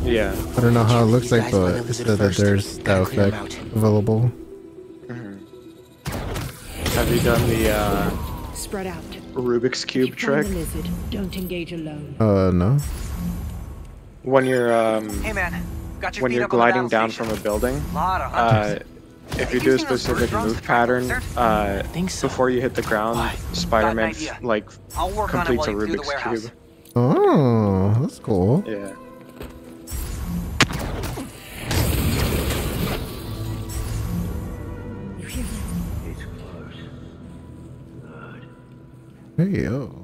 Yeah. I don't know how it looks like, but find it said that there's that Gotta clear 'em effect available. Have you done the uh, Spread out. Rubik's Cube trick? Find the lizard. Don't engage alone. Uh, no. When you're um, Hey man, got your when you're up on the gliding down station. from a building, Lot of uh, if you do a specific move pattern, uh, before you hit the ground, Spider-Man like I'll work on it completes a while you do the Rubik's cube. Oh, that's cool. Yeah. Hey yo.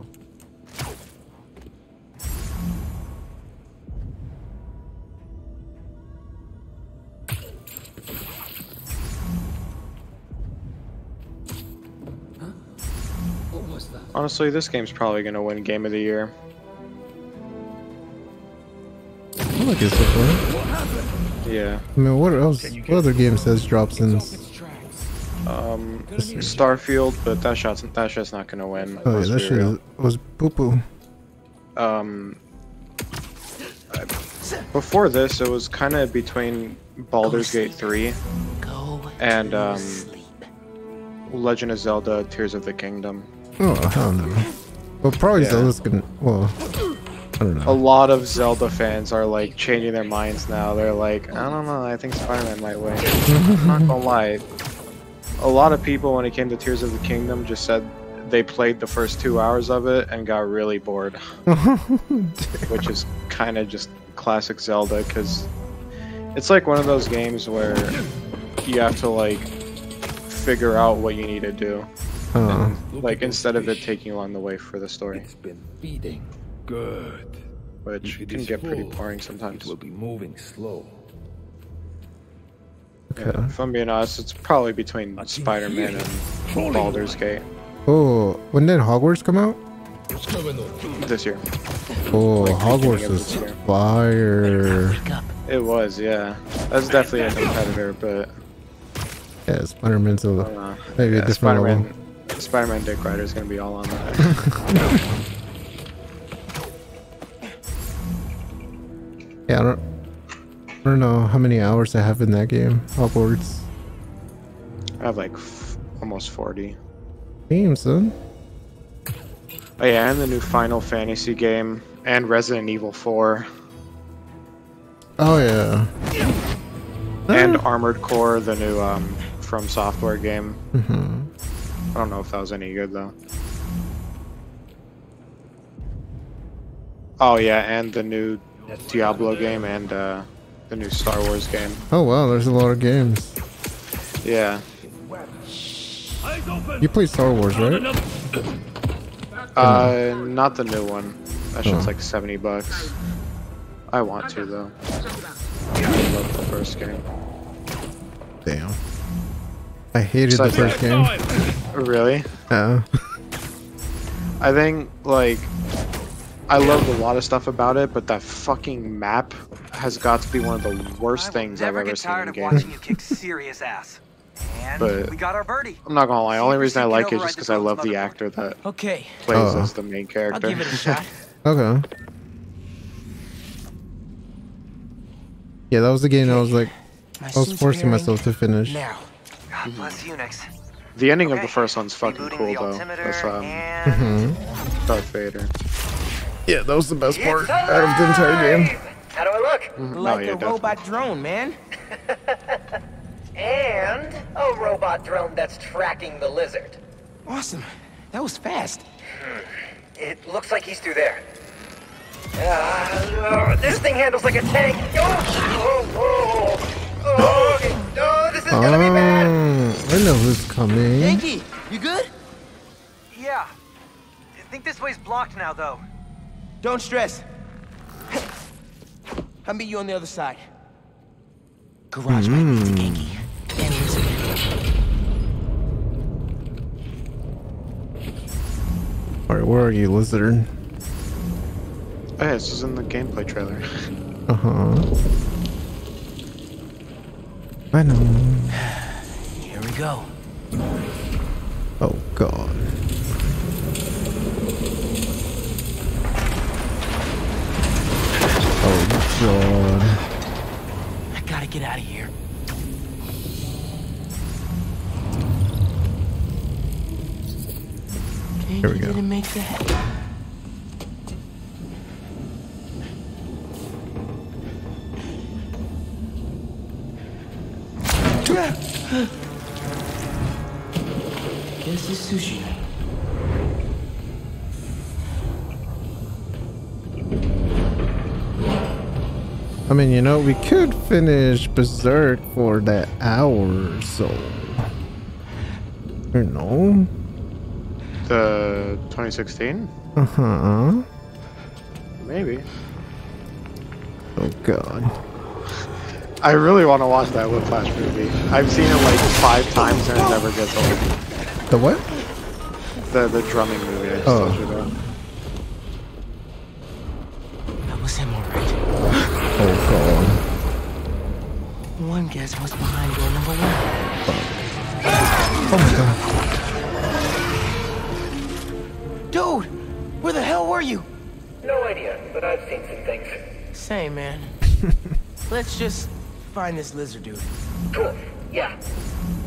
Honestly, this game's probably gonna win Game of the Year. I like it so far. Yeah. I mean, what else? What other game says drop since? Um, Starfield, but that shot's that shit's not gonna win. Oh yeah, that shit real. was poo poo. Um, I- before this, it was kind of between Baldur's Gate 3 and um, Legend of Zelda: Tears of the Kingdom. Oh hell no. Well, probably Yeah. Zelda's gonna. Well, I don't know. A lot of Zelda fans are like changing their minds now. They're like, I don't know, I think Spider-Man might win. I'm not gonna lie. A lot of people, when it came to Tears of the Kingdom, just said they played the first two hours of it and got really bored, which is kind of just classic Zelda because it's like one of those games where you have to like figure out what you need to do. Oh. Like instead of it taking along the way for the story. It's been feeding. Good. Which it can is get pretty boring sometimes. It will be moving slow. Yeah, if I'm being honest, it's probably between Spider-Man and Baldur's Gate Oh, when did Hogwarts come out? this year. Oh, Like, Hogwarts beginning of was fire. It was, yeah. That's definitely a competitor, but Yeah, Spider-Man's a uh, maybe yeah, a different level. Spider-Man, Dick Rider is gonna be all on that. Yeah, I don't. I don't know how many hours I have in that game. Hogwarts. I have like f- almost 40. Games, son. Oh yeah, and the new Final Fantasy game and Resident Evil 4 Oh yeah. and Armored Core, the new um FromSoftware game. hmm I don't know if that was any good though. Oh yeah, and the new Diablo game and uh, the new Star Wars game. Oh wow, there's a lot of games. Yeah. You play Star Wars, right? Uh, not the new one. That shit's Oh. like 70 bucks. I want to though. I love the first game. Damn. I hated the Besides first game. Really? Yeah. I think like I loved a lot of stuff about it, but that fucking map has got to be one of the worst things I've ever get seen in tired a of game. watching you kick serious ass. And But- we got our birdie. I'm not gonna lie, the only reason I like it is just because I love the actor that Okay. plays Oh. as the main I'll character. give it a shot. Okay. Yeah, that was the game I was like, I was forcing myself to finish. Now. God bless Unix. the ending of the first one's fucking cool the though. altimeter With um, and hmm Darth Vader. Yeah, that was the best part out of the entire game. How do I look? Mm-hmm. Like a robot drone, man. And a robot drone that's tracking the lizard. Awesome. That was fast. It looks like he's through there. Uh, this thing handles like a tank. Oh, oh, oh, oh, okay. oh this is gonna be bad. Oh, I know who's coming. Ganke, you good? Yeah. I think this way's blocked now, though. Don't stress. I'll meet you on the other side. Garage might lead to Yankee. And Elizabeth. Alright, where are you, lizard? Oh, yeah, this is in the gameplay trailer. Uh huh. I know. Here we go. Oh god. Oh god. I gotta get out of here. Here we go. Make. Guess it's sushi night. I mean, you know, we could finish Berserk for that hour or so. You know? The 2016? Uh huh. Maybe. Oh god. I really want to watch that Whiplash movie. I've seen it like five times and it never gets old. The what? The the drumming movie. I just Oh. told you about. That was him, alright. Oh god. One guess was behind door number one. Oh my god. Dude, where the hell were you? No idea, but I've seen some things. Same, man. Let's just find this lizard dude. Cool. Yeah.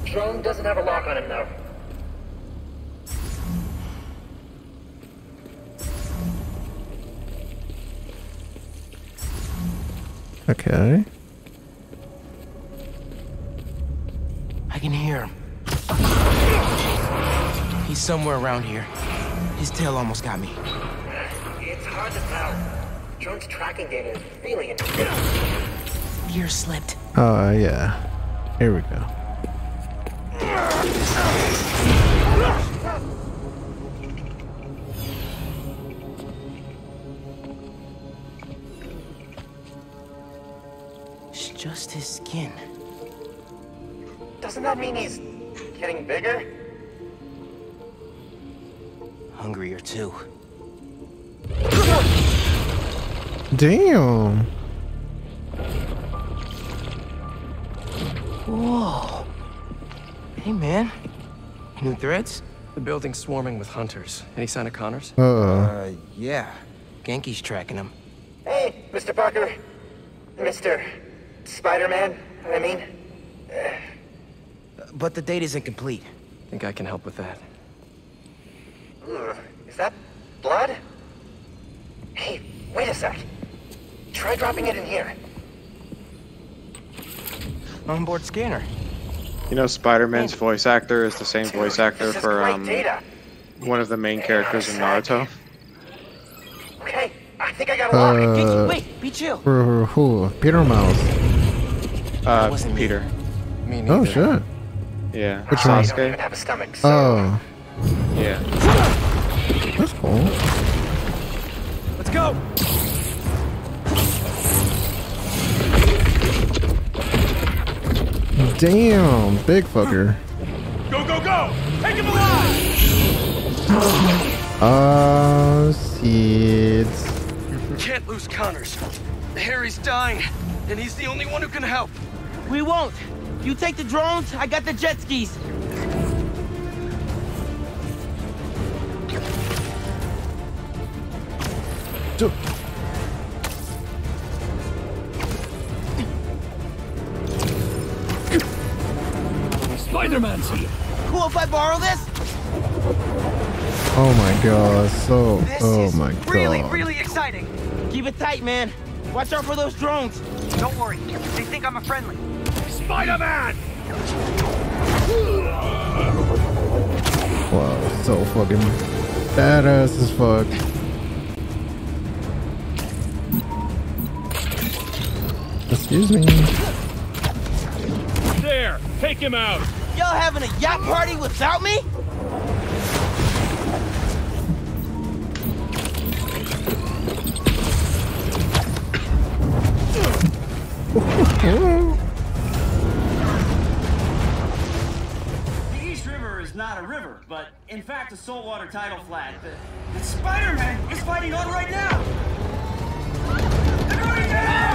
Drone doesn't have a lock on him though. Okay. I can hear him. He's somewhere around here. His tail almost got me. It's hard to tell. Drone's tracking data is really interesting. Gear slipped. Oh, yeah. Here we go. It's just his skin. Doesn't that mean he's getting bigger? Hungrier too. Damn. Whoa. Hey, man. New threats? The building's swarming with hunters. Any sign of Connors? Uh, Uh, yeah. Ganke's tracking him. Hey, Mr. Parker. Mr. Spider-Man, I mean. But the date isn't incomplete. Think I can help with that. Ugh, is that blood? Hey, wait a sec. Try dropping it in here. Onboard scanner. You know, Spider-Man's voice actor is the same voice actor for um one of the main characters in Naruto. Okay, I think I got a lock. Uh, wait, be chill. For who? Peter Mouse. Uh, Peter. Me Oh, shit. Yeah. Which one? Sasuke. stomach, so Oh, Yeah. that's cool. Let's go. Damn, big fucker. Go, go, go! Take him alive! Oh, shit. Can't lose Connors. Harry's dying, and he's the only one who can help. We won't. You take the drones, I got the jet skis. Spider-Man's here. Cool if I borrow this? Oh my god, so, This oh is my really, god. really really exciting. Keep it tight, man. Watch out for those drones! Don't worry, they think I'm a friendly. Spider-Man! Wow, so fucking badass as fuck. Excuse me. There! Take him out! Y'all having a yacht party without me? The East River is not a river, but in fact a saltwater tidal flat. The Spider-Man is fighting on right now! Everybody down!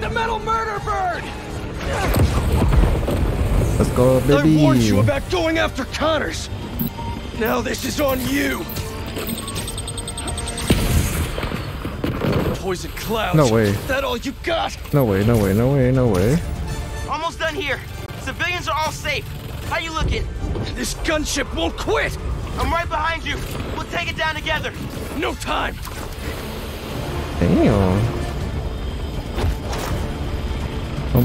Got the metal murder bird! Let's go, baby. I warned you about going after Connors! Now this is on you! Poison clouds. No way. Is that all you got? No way, no way, no way, no way. Almost done here. Civilians are all safe. How you looking? This gunship won't quit! I'm right behind you. We'll take it down together. No time! Damn.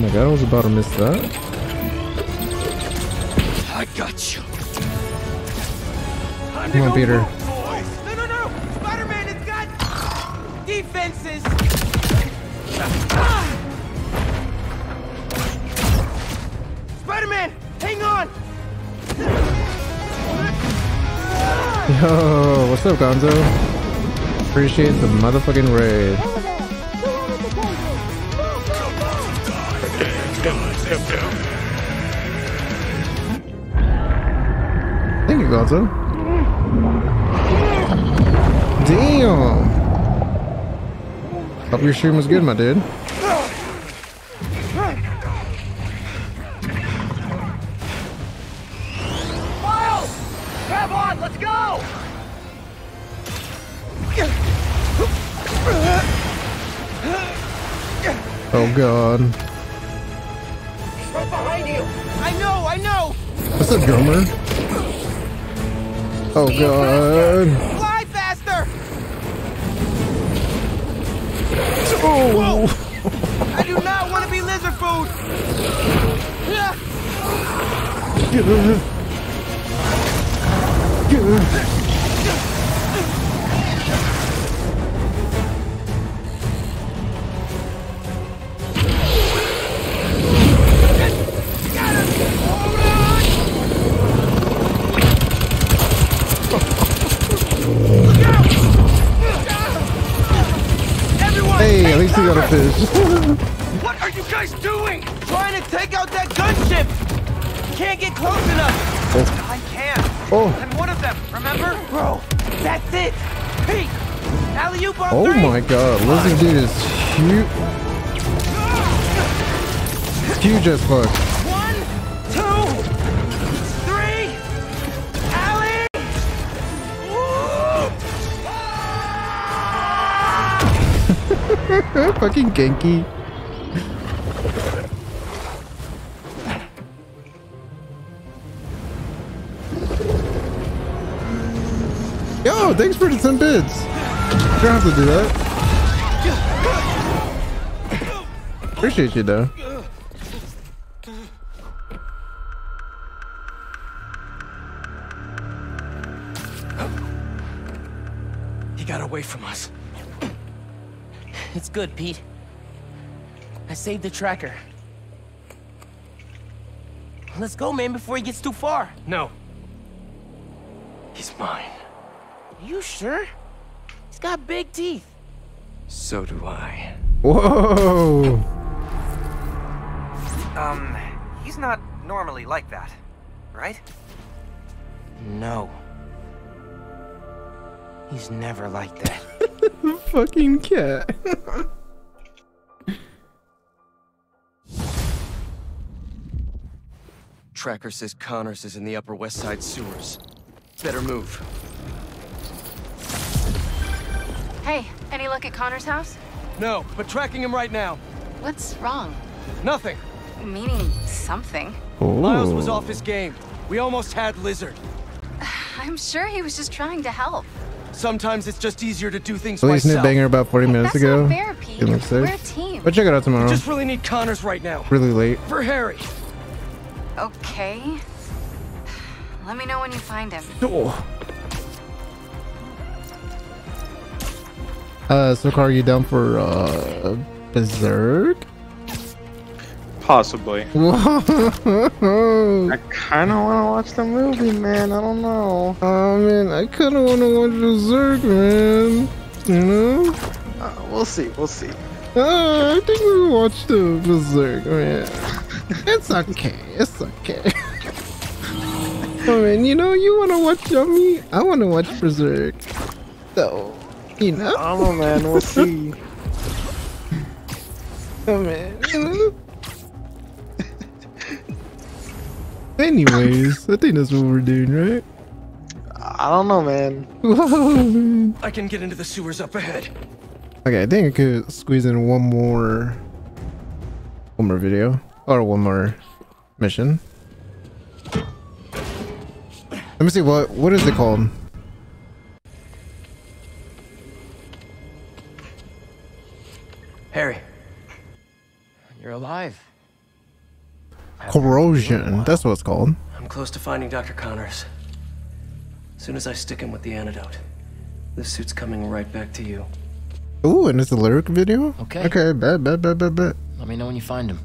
My god, I was about to miss that. I got you. Come on, Peter. No, no, no! Spider-Man has got defenses! Spider-Man, hang on! Yo, what's up, Gonzo? Appreciate the motherfucking raid. Thank you, Gonzo. Damn. Hope your stream was good, my dude. Miles! Grab on, let's go! Oh god. Up, drummer? Oh god. Fly faster! Oh! I do not want to be lizard food! Yeah. Hey, guys doing? Trying to take out that gunship! Can't get close enough! I can. Oh. I'm one of them, remember? Bro, that's it! Pete! Alley-oop on Oh three! my god, Lizard Dude is huge. It's Huge as fuck. One, two, three, Alley! Fucking Ganke. For the 10 bids. You don't have to do that. Appreciate you though. He got away from us. It's good, Pete. I saved the tracker. Let's go, man, before he gets too far. No. He's mine. You sure? He's got big teeth. So do I. Whoa. Um, he's not normally like that, right? No. He's never like that. Fucking cat. Tracker says Connors is in the Upper West Side sewers. Better move. Hey, any luck at Connor's house? No, but tracking him right now. What's wrong? Nothing. Meaning something. Miles was off his game. We almost had Lizard. I'm sure he was just trying to help. Sometimes it's just easier to do things At least new myself. banger about 40 minutes That's ago. not fair, Pete. It looks We're safe. a team. But check it out tomorrow. Just really need Connors right now. Really late. For Harry. Okay. Let me know when you find him. Oh. Uh, so Car, you down for uh, Berserk? Possibly. I kind of want to watch the movie, man. I don't know. Oh man, I kind of want to watch Berserk, man. You know? Uh, we'll see. We'll see. Uh, I think we'll watch the Berserk, man. it's okay. It's okay. oh man, you know, you want to watch Yummy? I want to watch Berserk. So, you know? I don't know, man. We'll see. Oh man. Anyways, I think that's what we're doing, right? I don't know, man. Whoa, man. I can get into the sewers up ahead. Okay, I think I could squeeze in one more, one more video or one more mission. Let me see what what is it called? Harry. You're alive. Corrosion. That's what it's called. I'm close to finding Dr. Connors. As soon as I stick him with the antidote, this suit's coming right back to you. Ooh, and it's a lyric video. Okay. Okay, bet, bet, bet, bet, bet. Let me know when you find him.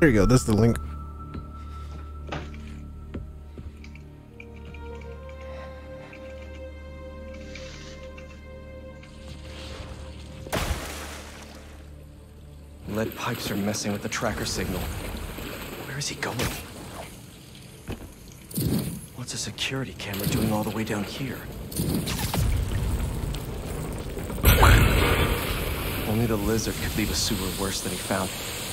There you go. That's the link. Lead pipes are messing with the tracker signal. Where is he going? What's a security camera doing all the way down here? Only the lizard could leave a sewer worse than he found it.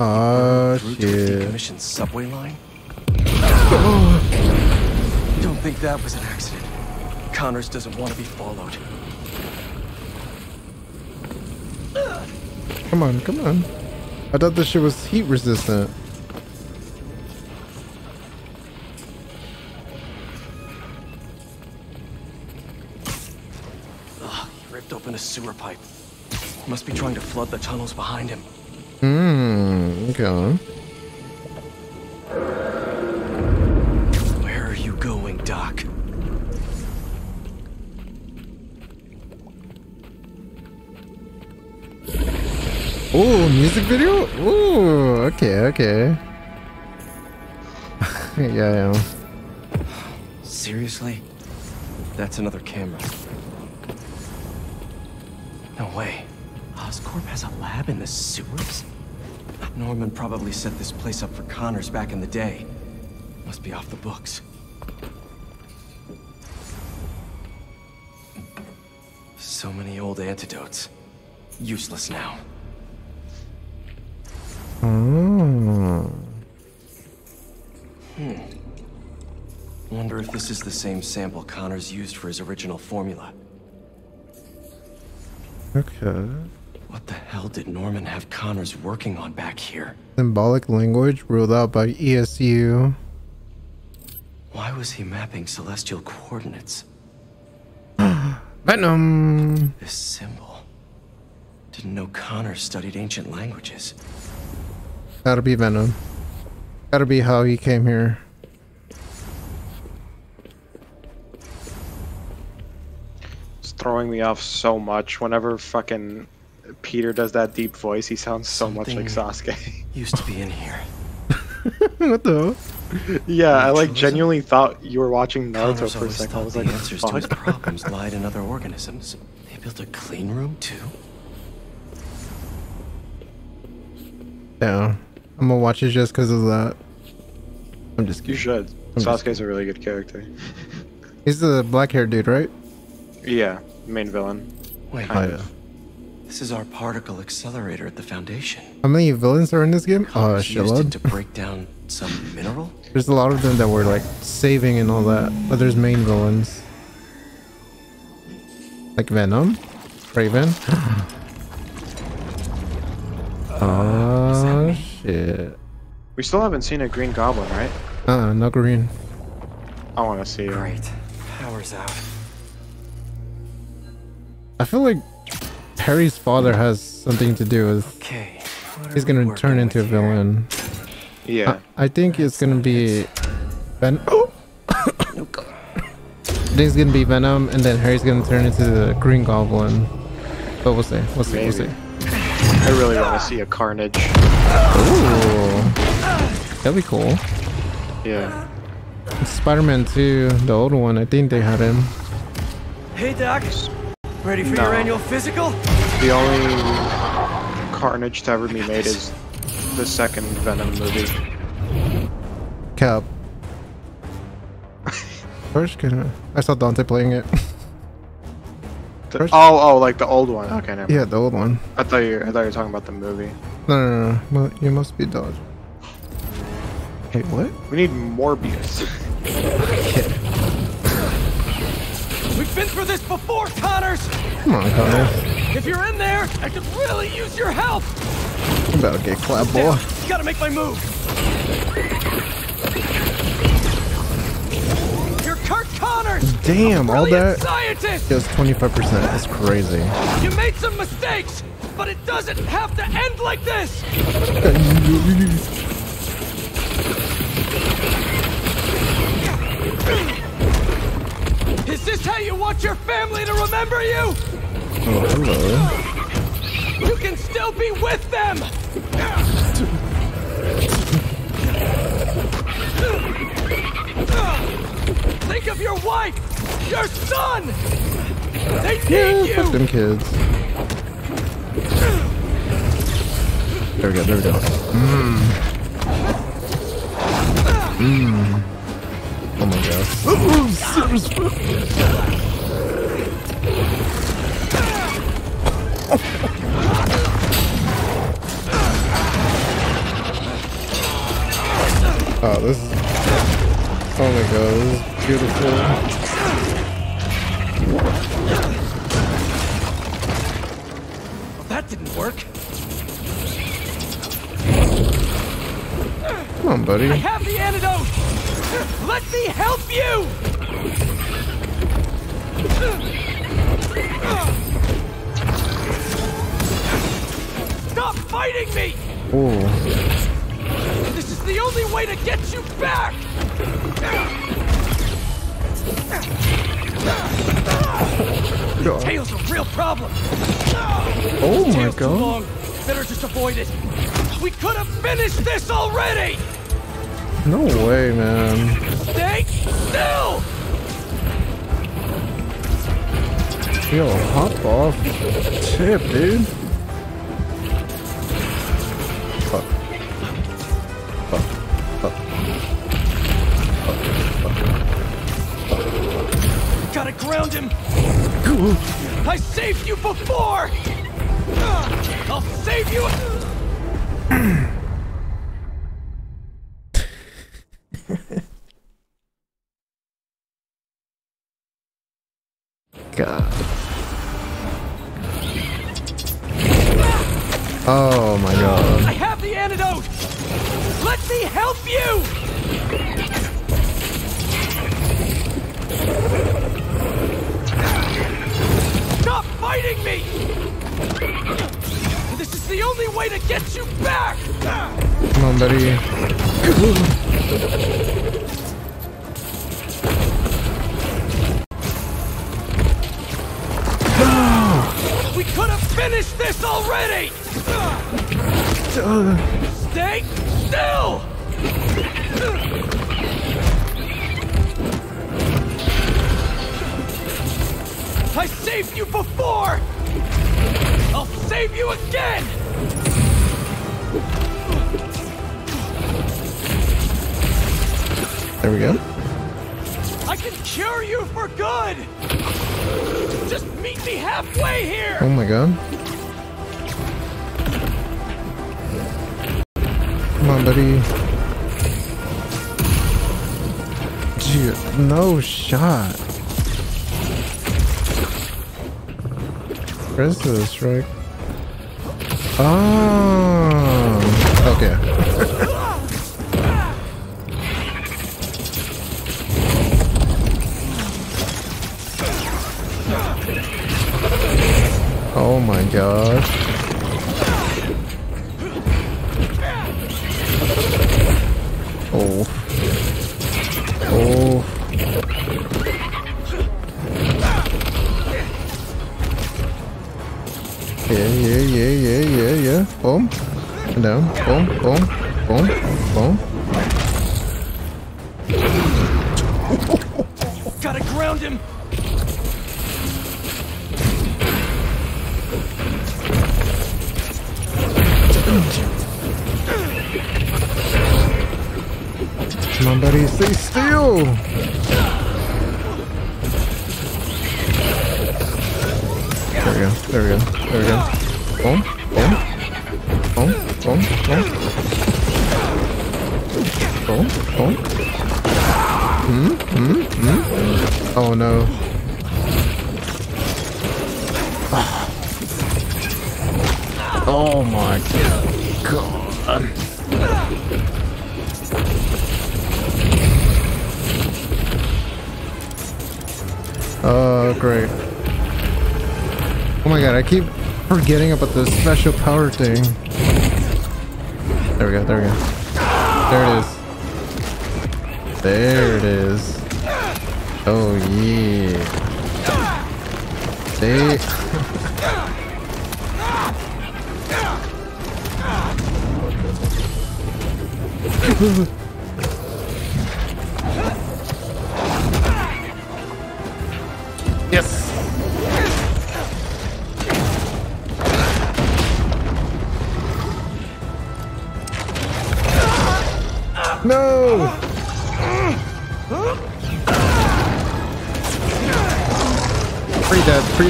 Oh Through to a shit. decommissioned subway line? Don't think that was an accident. Connors doesn't want to be followed. Come on, come on. I thought this shit was heat resistant. Ugh, he ripped open a sewer pipe. Must be trying to flood the tunnels behind him. Hmm. Okay. Where are you going, Doc? Oh, music video? Oh, okay, okay. yeah, yeah. Seriously? That's another camera. No way. Oscorp has a lab in the sewers? Norman probably set this place up for Connors back in the day. Must be off the books. So many old antidotes. Useless now. Oh. Hmm. Wonder if this is the same sample Connors used for his original formula. Okay. What hell did Norman have Connors working on back here? Symbolic language ruled out by ESU. Why was he mapping celestial coordinates? Venom. This symbol. Didn't know Connors studied ancient languages. Gotta be Venom. Gotta be how he came here. It's throwing me off so much. Whenever fucking Peter does that deep voice, he sounds so much like Something- Sasuke. Used to be in here. what the? Hell? yeah, I like genuinely thought you were watching Naruto Connors for a second. I thought was the like, answers to his problems lied in other organisms. They built a clean room too. Yeah. I'm gonna watch it just because of that. I'm just You should. I'm Sasuke's a really good character. He's the black haired dude, right? Yeah, main villain. Wait, Oh, yeah. This is our particle accelerator at the Foundation. How many villains are in this game? Oh, a Used to break down some mineral? There's a lot of them that were like saving and all that, but there's main villains. Like Venom, Kraven. oh shit. We still haven't seen a Green Goblin, right? Uh, no green. I want to see him. Great. Power's out. I feel like Harry's father has something to do with. Okay. He's gonna turn into a villain. Yeah. I, I think it's gonna be Ven. Oh! I think it's gonna be Venom, and then Harry's gonna turn into the Green Goblin. But we'll see. We'll see. We'll see. I really want to see a Carnage. Ooh, that'd be cool. Yeah. Spider-Man 2, the old one. I think they had him. Hey, Doc. Ready for No. your annual physical? The only Carnage to ever be made is the second Venom movie. Cap. First, gonna. I saw Dante playing it. The- oh, oh, like the old one. Okay, never. Yeah, the old one. I thought you. I thought you were talking about the movie. No, no, no. no. You must be Dodge. Hey, what? We need Morbius. We've been through this before, Connors! Come on, Connor. If you're in there, I could really use your help! I'm about to get clapped, boy. Gotta make my move! You're Kurt Connors! Damn, all that. scientist! Was 25%. That's crazy. You made some mistakes, but it doesn't have to end like this! Is this how you want your family to remember you? Oh, hello. You can still be with them! Think of your wife! Your son! They need Yeah, fuck you! them kids. There we go, there we go. Mmm. Mmm. Oh my god. Oh, this is. Oh my god, this is beautiful. That didn't work. Come on, buddy. I have the antidote! Let me help you! Stop fighting me! Oh. This is the only way to get you back! God. Tail's a real problem! Oh my Tail's god. Better just avoid it. We could have finished this already! No way, man. Stay still! Yo, hop off. Tip, dude. Fuck. Fuck. Fuck. Gotta ground him! I saved you before! I'll save you! God. Oh my god. I have the antidote! Let me help you! Stop fighting me! This is the only way to get you back! Come on, buddy. We could have finished this already! Stay still! I saved you before! I'll save you again! There we go. I can cure you for good! meet me halfway here! Oh my god. Come on, buddy. Dude, no shot. Where's this, right? Oh, okay. special power thing. There we go, there we go. There it is. There it is. Oh yeah. See?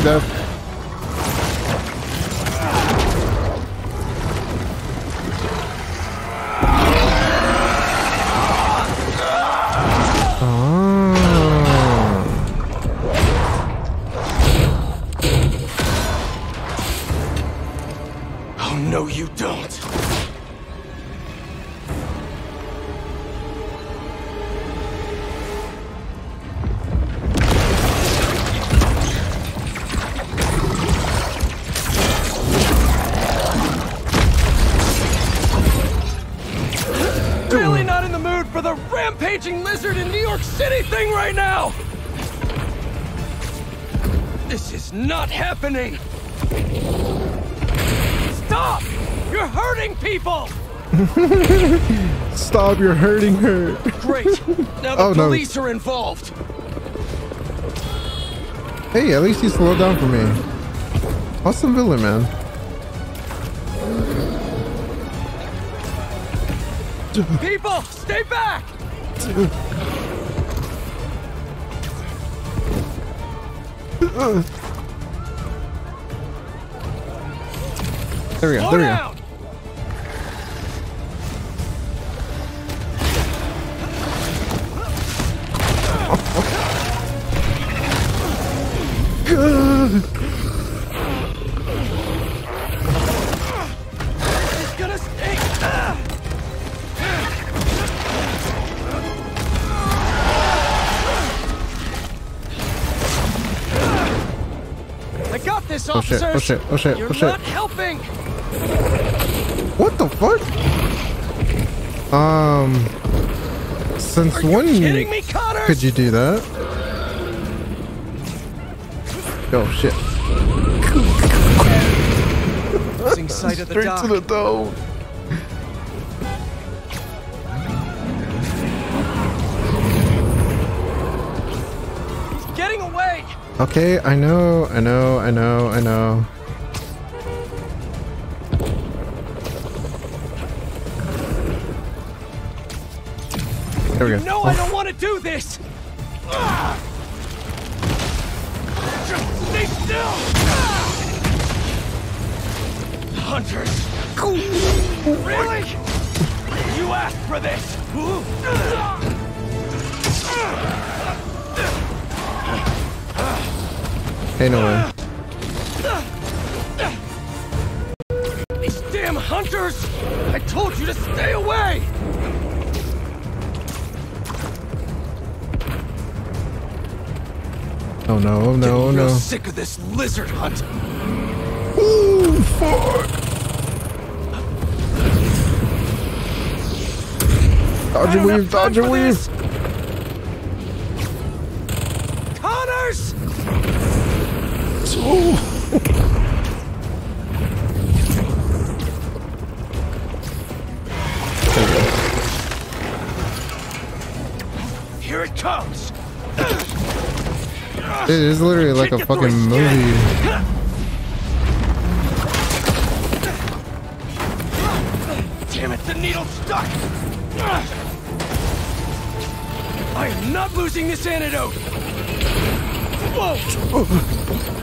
dead, Stop, you're hurting her. Great. Now the Oh, no. police are involved. Hey, at least he slowed down for me. Awesome villain, man. People, stay back! There we go, there we go. Oh shit, oh shit, oh shit, You're not helping. What the fuck? Um, since Are you when me, could you do that? Oh shit. Losing sight of the Straight to the dome. Okay, I know, I know, I know, I know. There we go. No, I don't want to do this. Ain't no way. These damn hunters! I told you to stay away! Oh no, oh no, oh no. sick of this lizard hunt. Ooh, fuck. Dodge and weave, dodge and weave. Here it comes! It is literally like a fucking movie. Damn it, the needle's stuck! I am not losing this antidote! Whoa!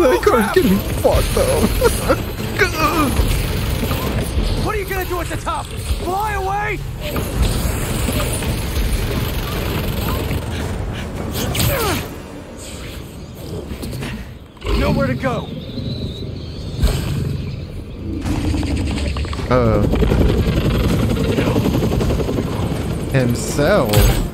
That car's getting fucked up. What are you gonna do at the top? Fly away? Nowhere to go. Uh. Himself.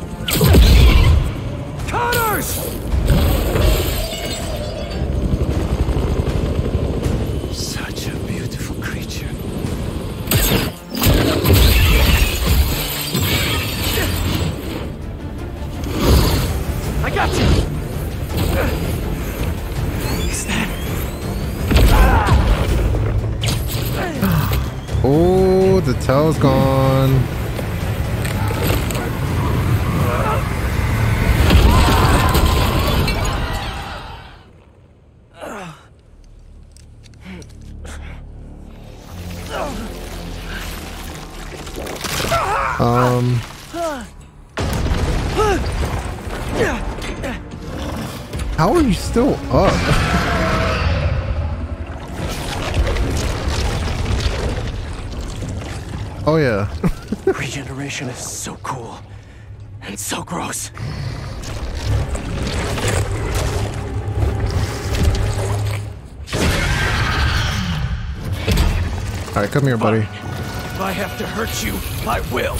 Come here, buddy. If I have to hurt you, I will.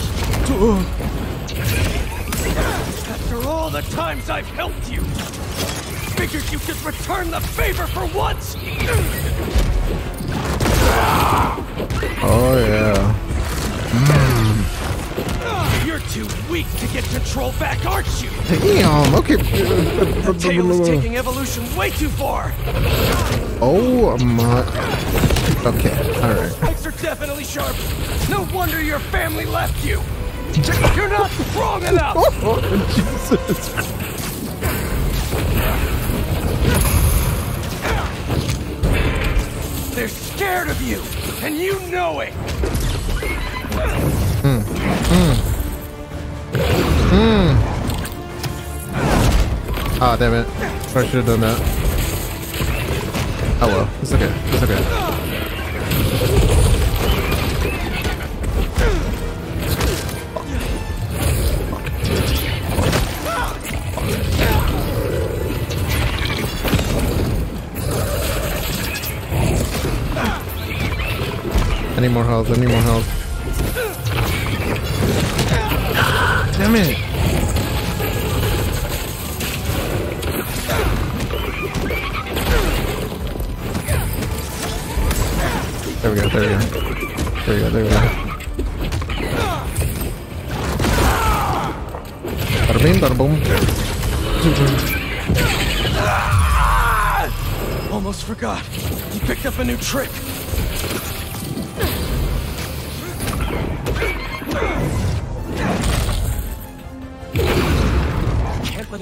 After all the times I've helped you, figured you could return the favor for once. Oh yeah. Hmm. You're too weak to get control back, aren't you? Damn. Okay. The tail is taking evolution way too far. Oh my. Okay. All right. Spikes are definitely sharp. No wonder your family left you. You're not strong enough. oh, Jesus. They're scared of you, and you know it. Hmm. Hmm. Hmm. Ah, damn it. I should have done that. Oh well. It's okay. It's okay. I need more health. I need more health. Damn it. There we go, there we go. There we go, there we go. Bada bing, bada boom. Almost forgot. You picked up a new trick.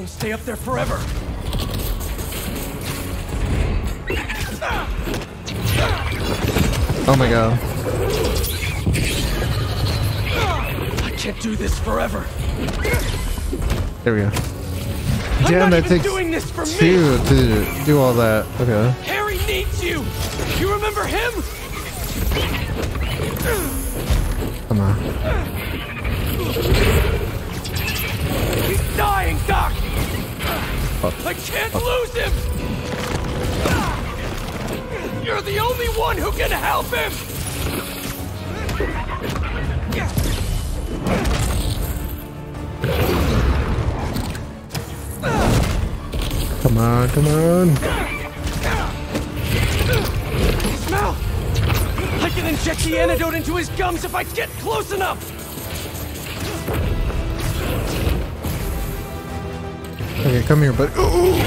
Stay up there forever. Oh my god. I can't do this forever. There we go. Damn, that takes doing this for me. two to do all that. Okay. Harry! needs you! You remember him? Fuck. I can't lose him! You're the only one who can help him! Come on, come on. Smell! I can inject the antidote into his gums if I get close enough! Come here, buddy. Ooh.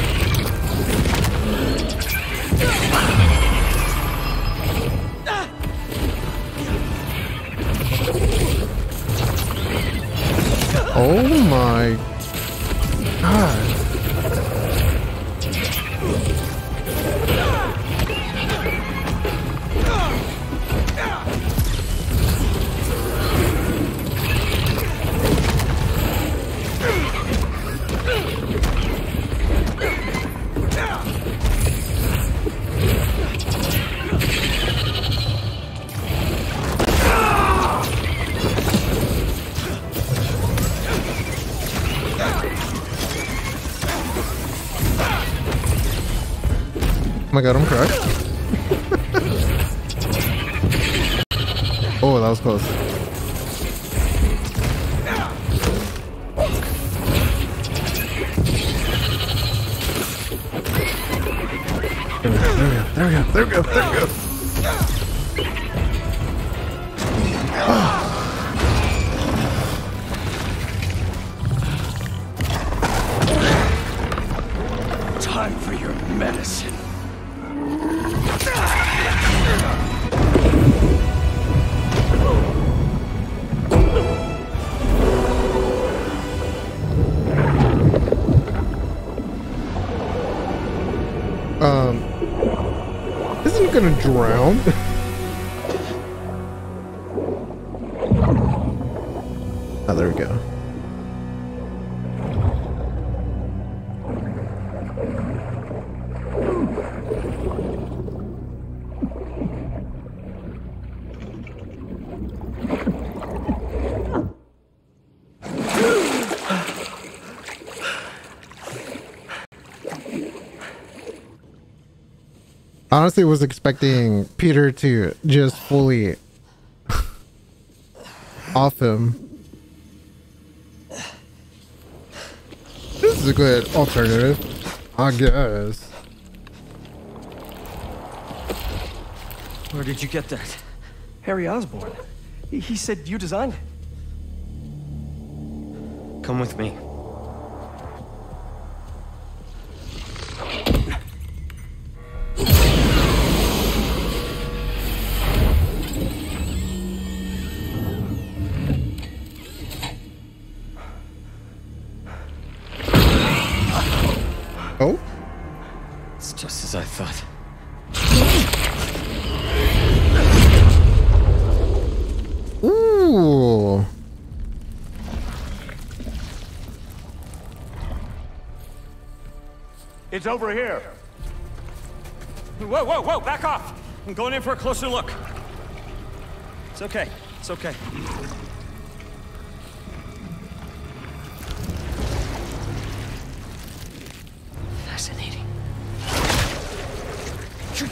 Oh my my god, I'm crushed. Gonna drown? Honestly, was expecting Peter to just fully off him. This is a good alternative, I guess. Where did you get that? Harry Osborn. He, he said you designed it. Come with me. Oh? It's just as I thought. Ooh. It's over here. Whoa, whoa, whoa, back off! I'm going in for a closer look. It's okay. It's okay. Fascinating. Shoot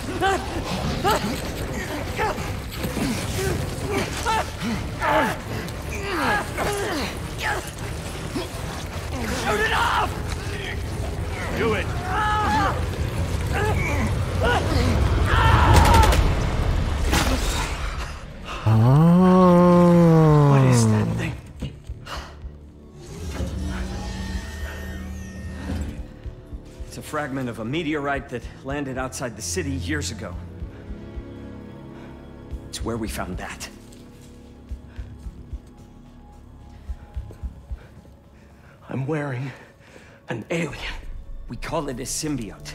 it off! Do it. Oh. What is that fragment of a meteorite that landed outside the city years ago. It's where we found that. I'm wearing an alien. We call it a symbiote.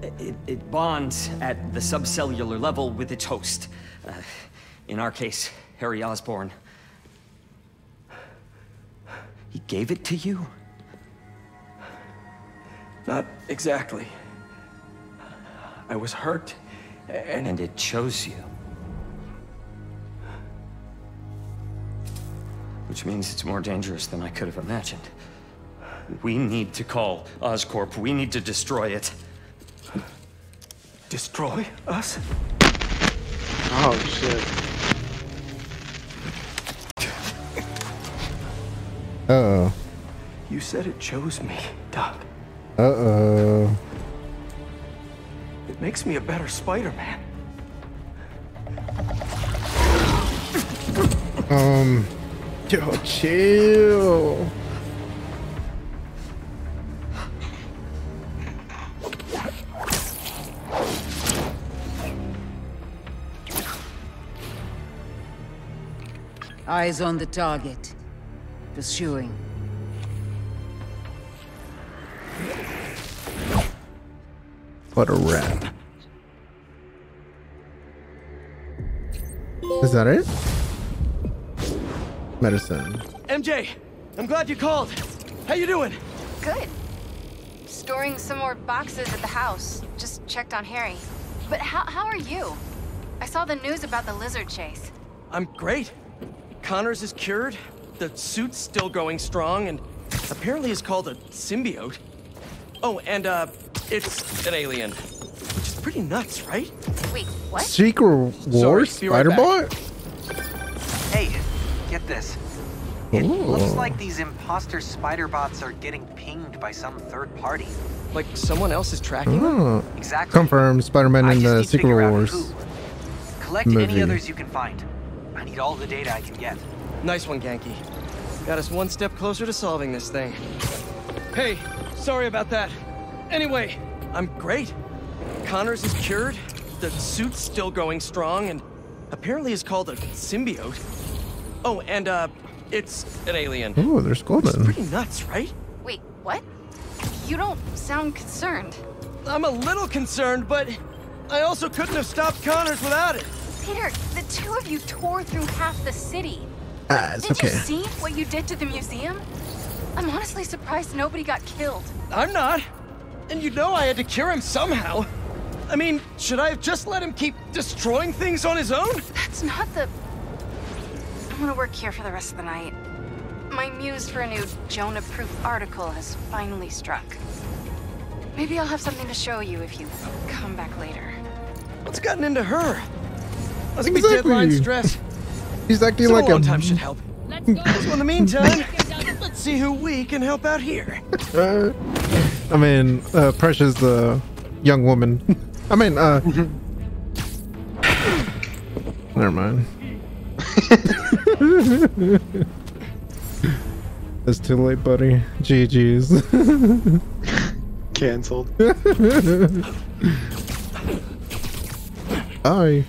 It, it bonds at the subcellular level with its host. Uh, in our case, Harry Osborn. He gave it to you? Not exactly. I was hurt, and... And it chose you. Which means it's more dangerous than I could have imagined. We need to call Oscorp. We need to destroy it. Destroy us? Oh, shit. Uh-oh. You said it chose me, Doc. Uh-oh. It makes me a better Spider-Man. Um, yo, chill. Eyes on the target. Pursuing. What a rat. Is that it? Medicine. MJ, I'm glad you called. How you doing? Good. Storing some more boxes at the house. Just checked on Harry. But how, how are you? I saw the news about the lizard chase. I'm great. Connors is cured, the suit's still going strong, and apparently is called a symbiote. Oh, and uh, it's an alien. Which is pretty nuts, right? Wait, what? Secret Wars? be right Spider-Bot? Hey, get this. It Ooh. looks like these imposter spider bots are getting pinged by some third party. Like someone else is tracking them? Oh. Exactly. Confirmed Spider-Man in the Secret Wars. who. Collect movie. any others you can find. I need all the data I can get. Nice one, Ganke. Got us one step closer to solving this thing. Hey, sorry about that. Anyway, I'm great. Connors is cured, the suit's still going strong, and apparently is called a symbiote. Oh, and uh, it's an alien. Oh, there's golden. Pretty nuts, right? Wait, what? You don't sound concerned. I'm a little concerned, but I also couldn't have stopped Connors without it. Peter, the two of you tore through half the city. Ah, it's Did okay. you see what you did to the museum? I'm honestly surprised nobody got killed. I'm not. And you know I had to cure him somehow. I mean, should I have just let him keep destroying things on his own? That's not the... I'm gonna work here for the rest of the night. My muse for a new Jonah-proof article has finally struck. Maybe I'll have something to show you if you come back later. What's gotten into her? Must be Exactly. deadline stress. He's acting Some like alone a. time should help. So in the meantime, let's see who we can help out here. Uh, I mean, uh, Precious, the young woman. I mean, uh. never mind. it's too late, buddy. GG's. Cancelled. Bye.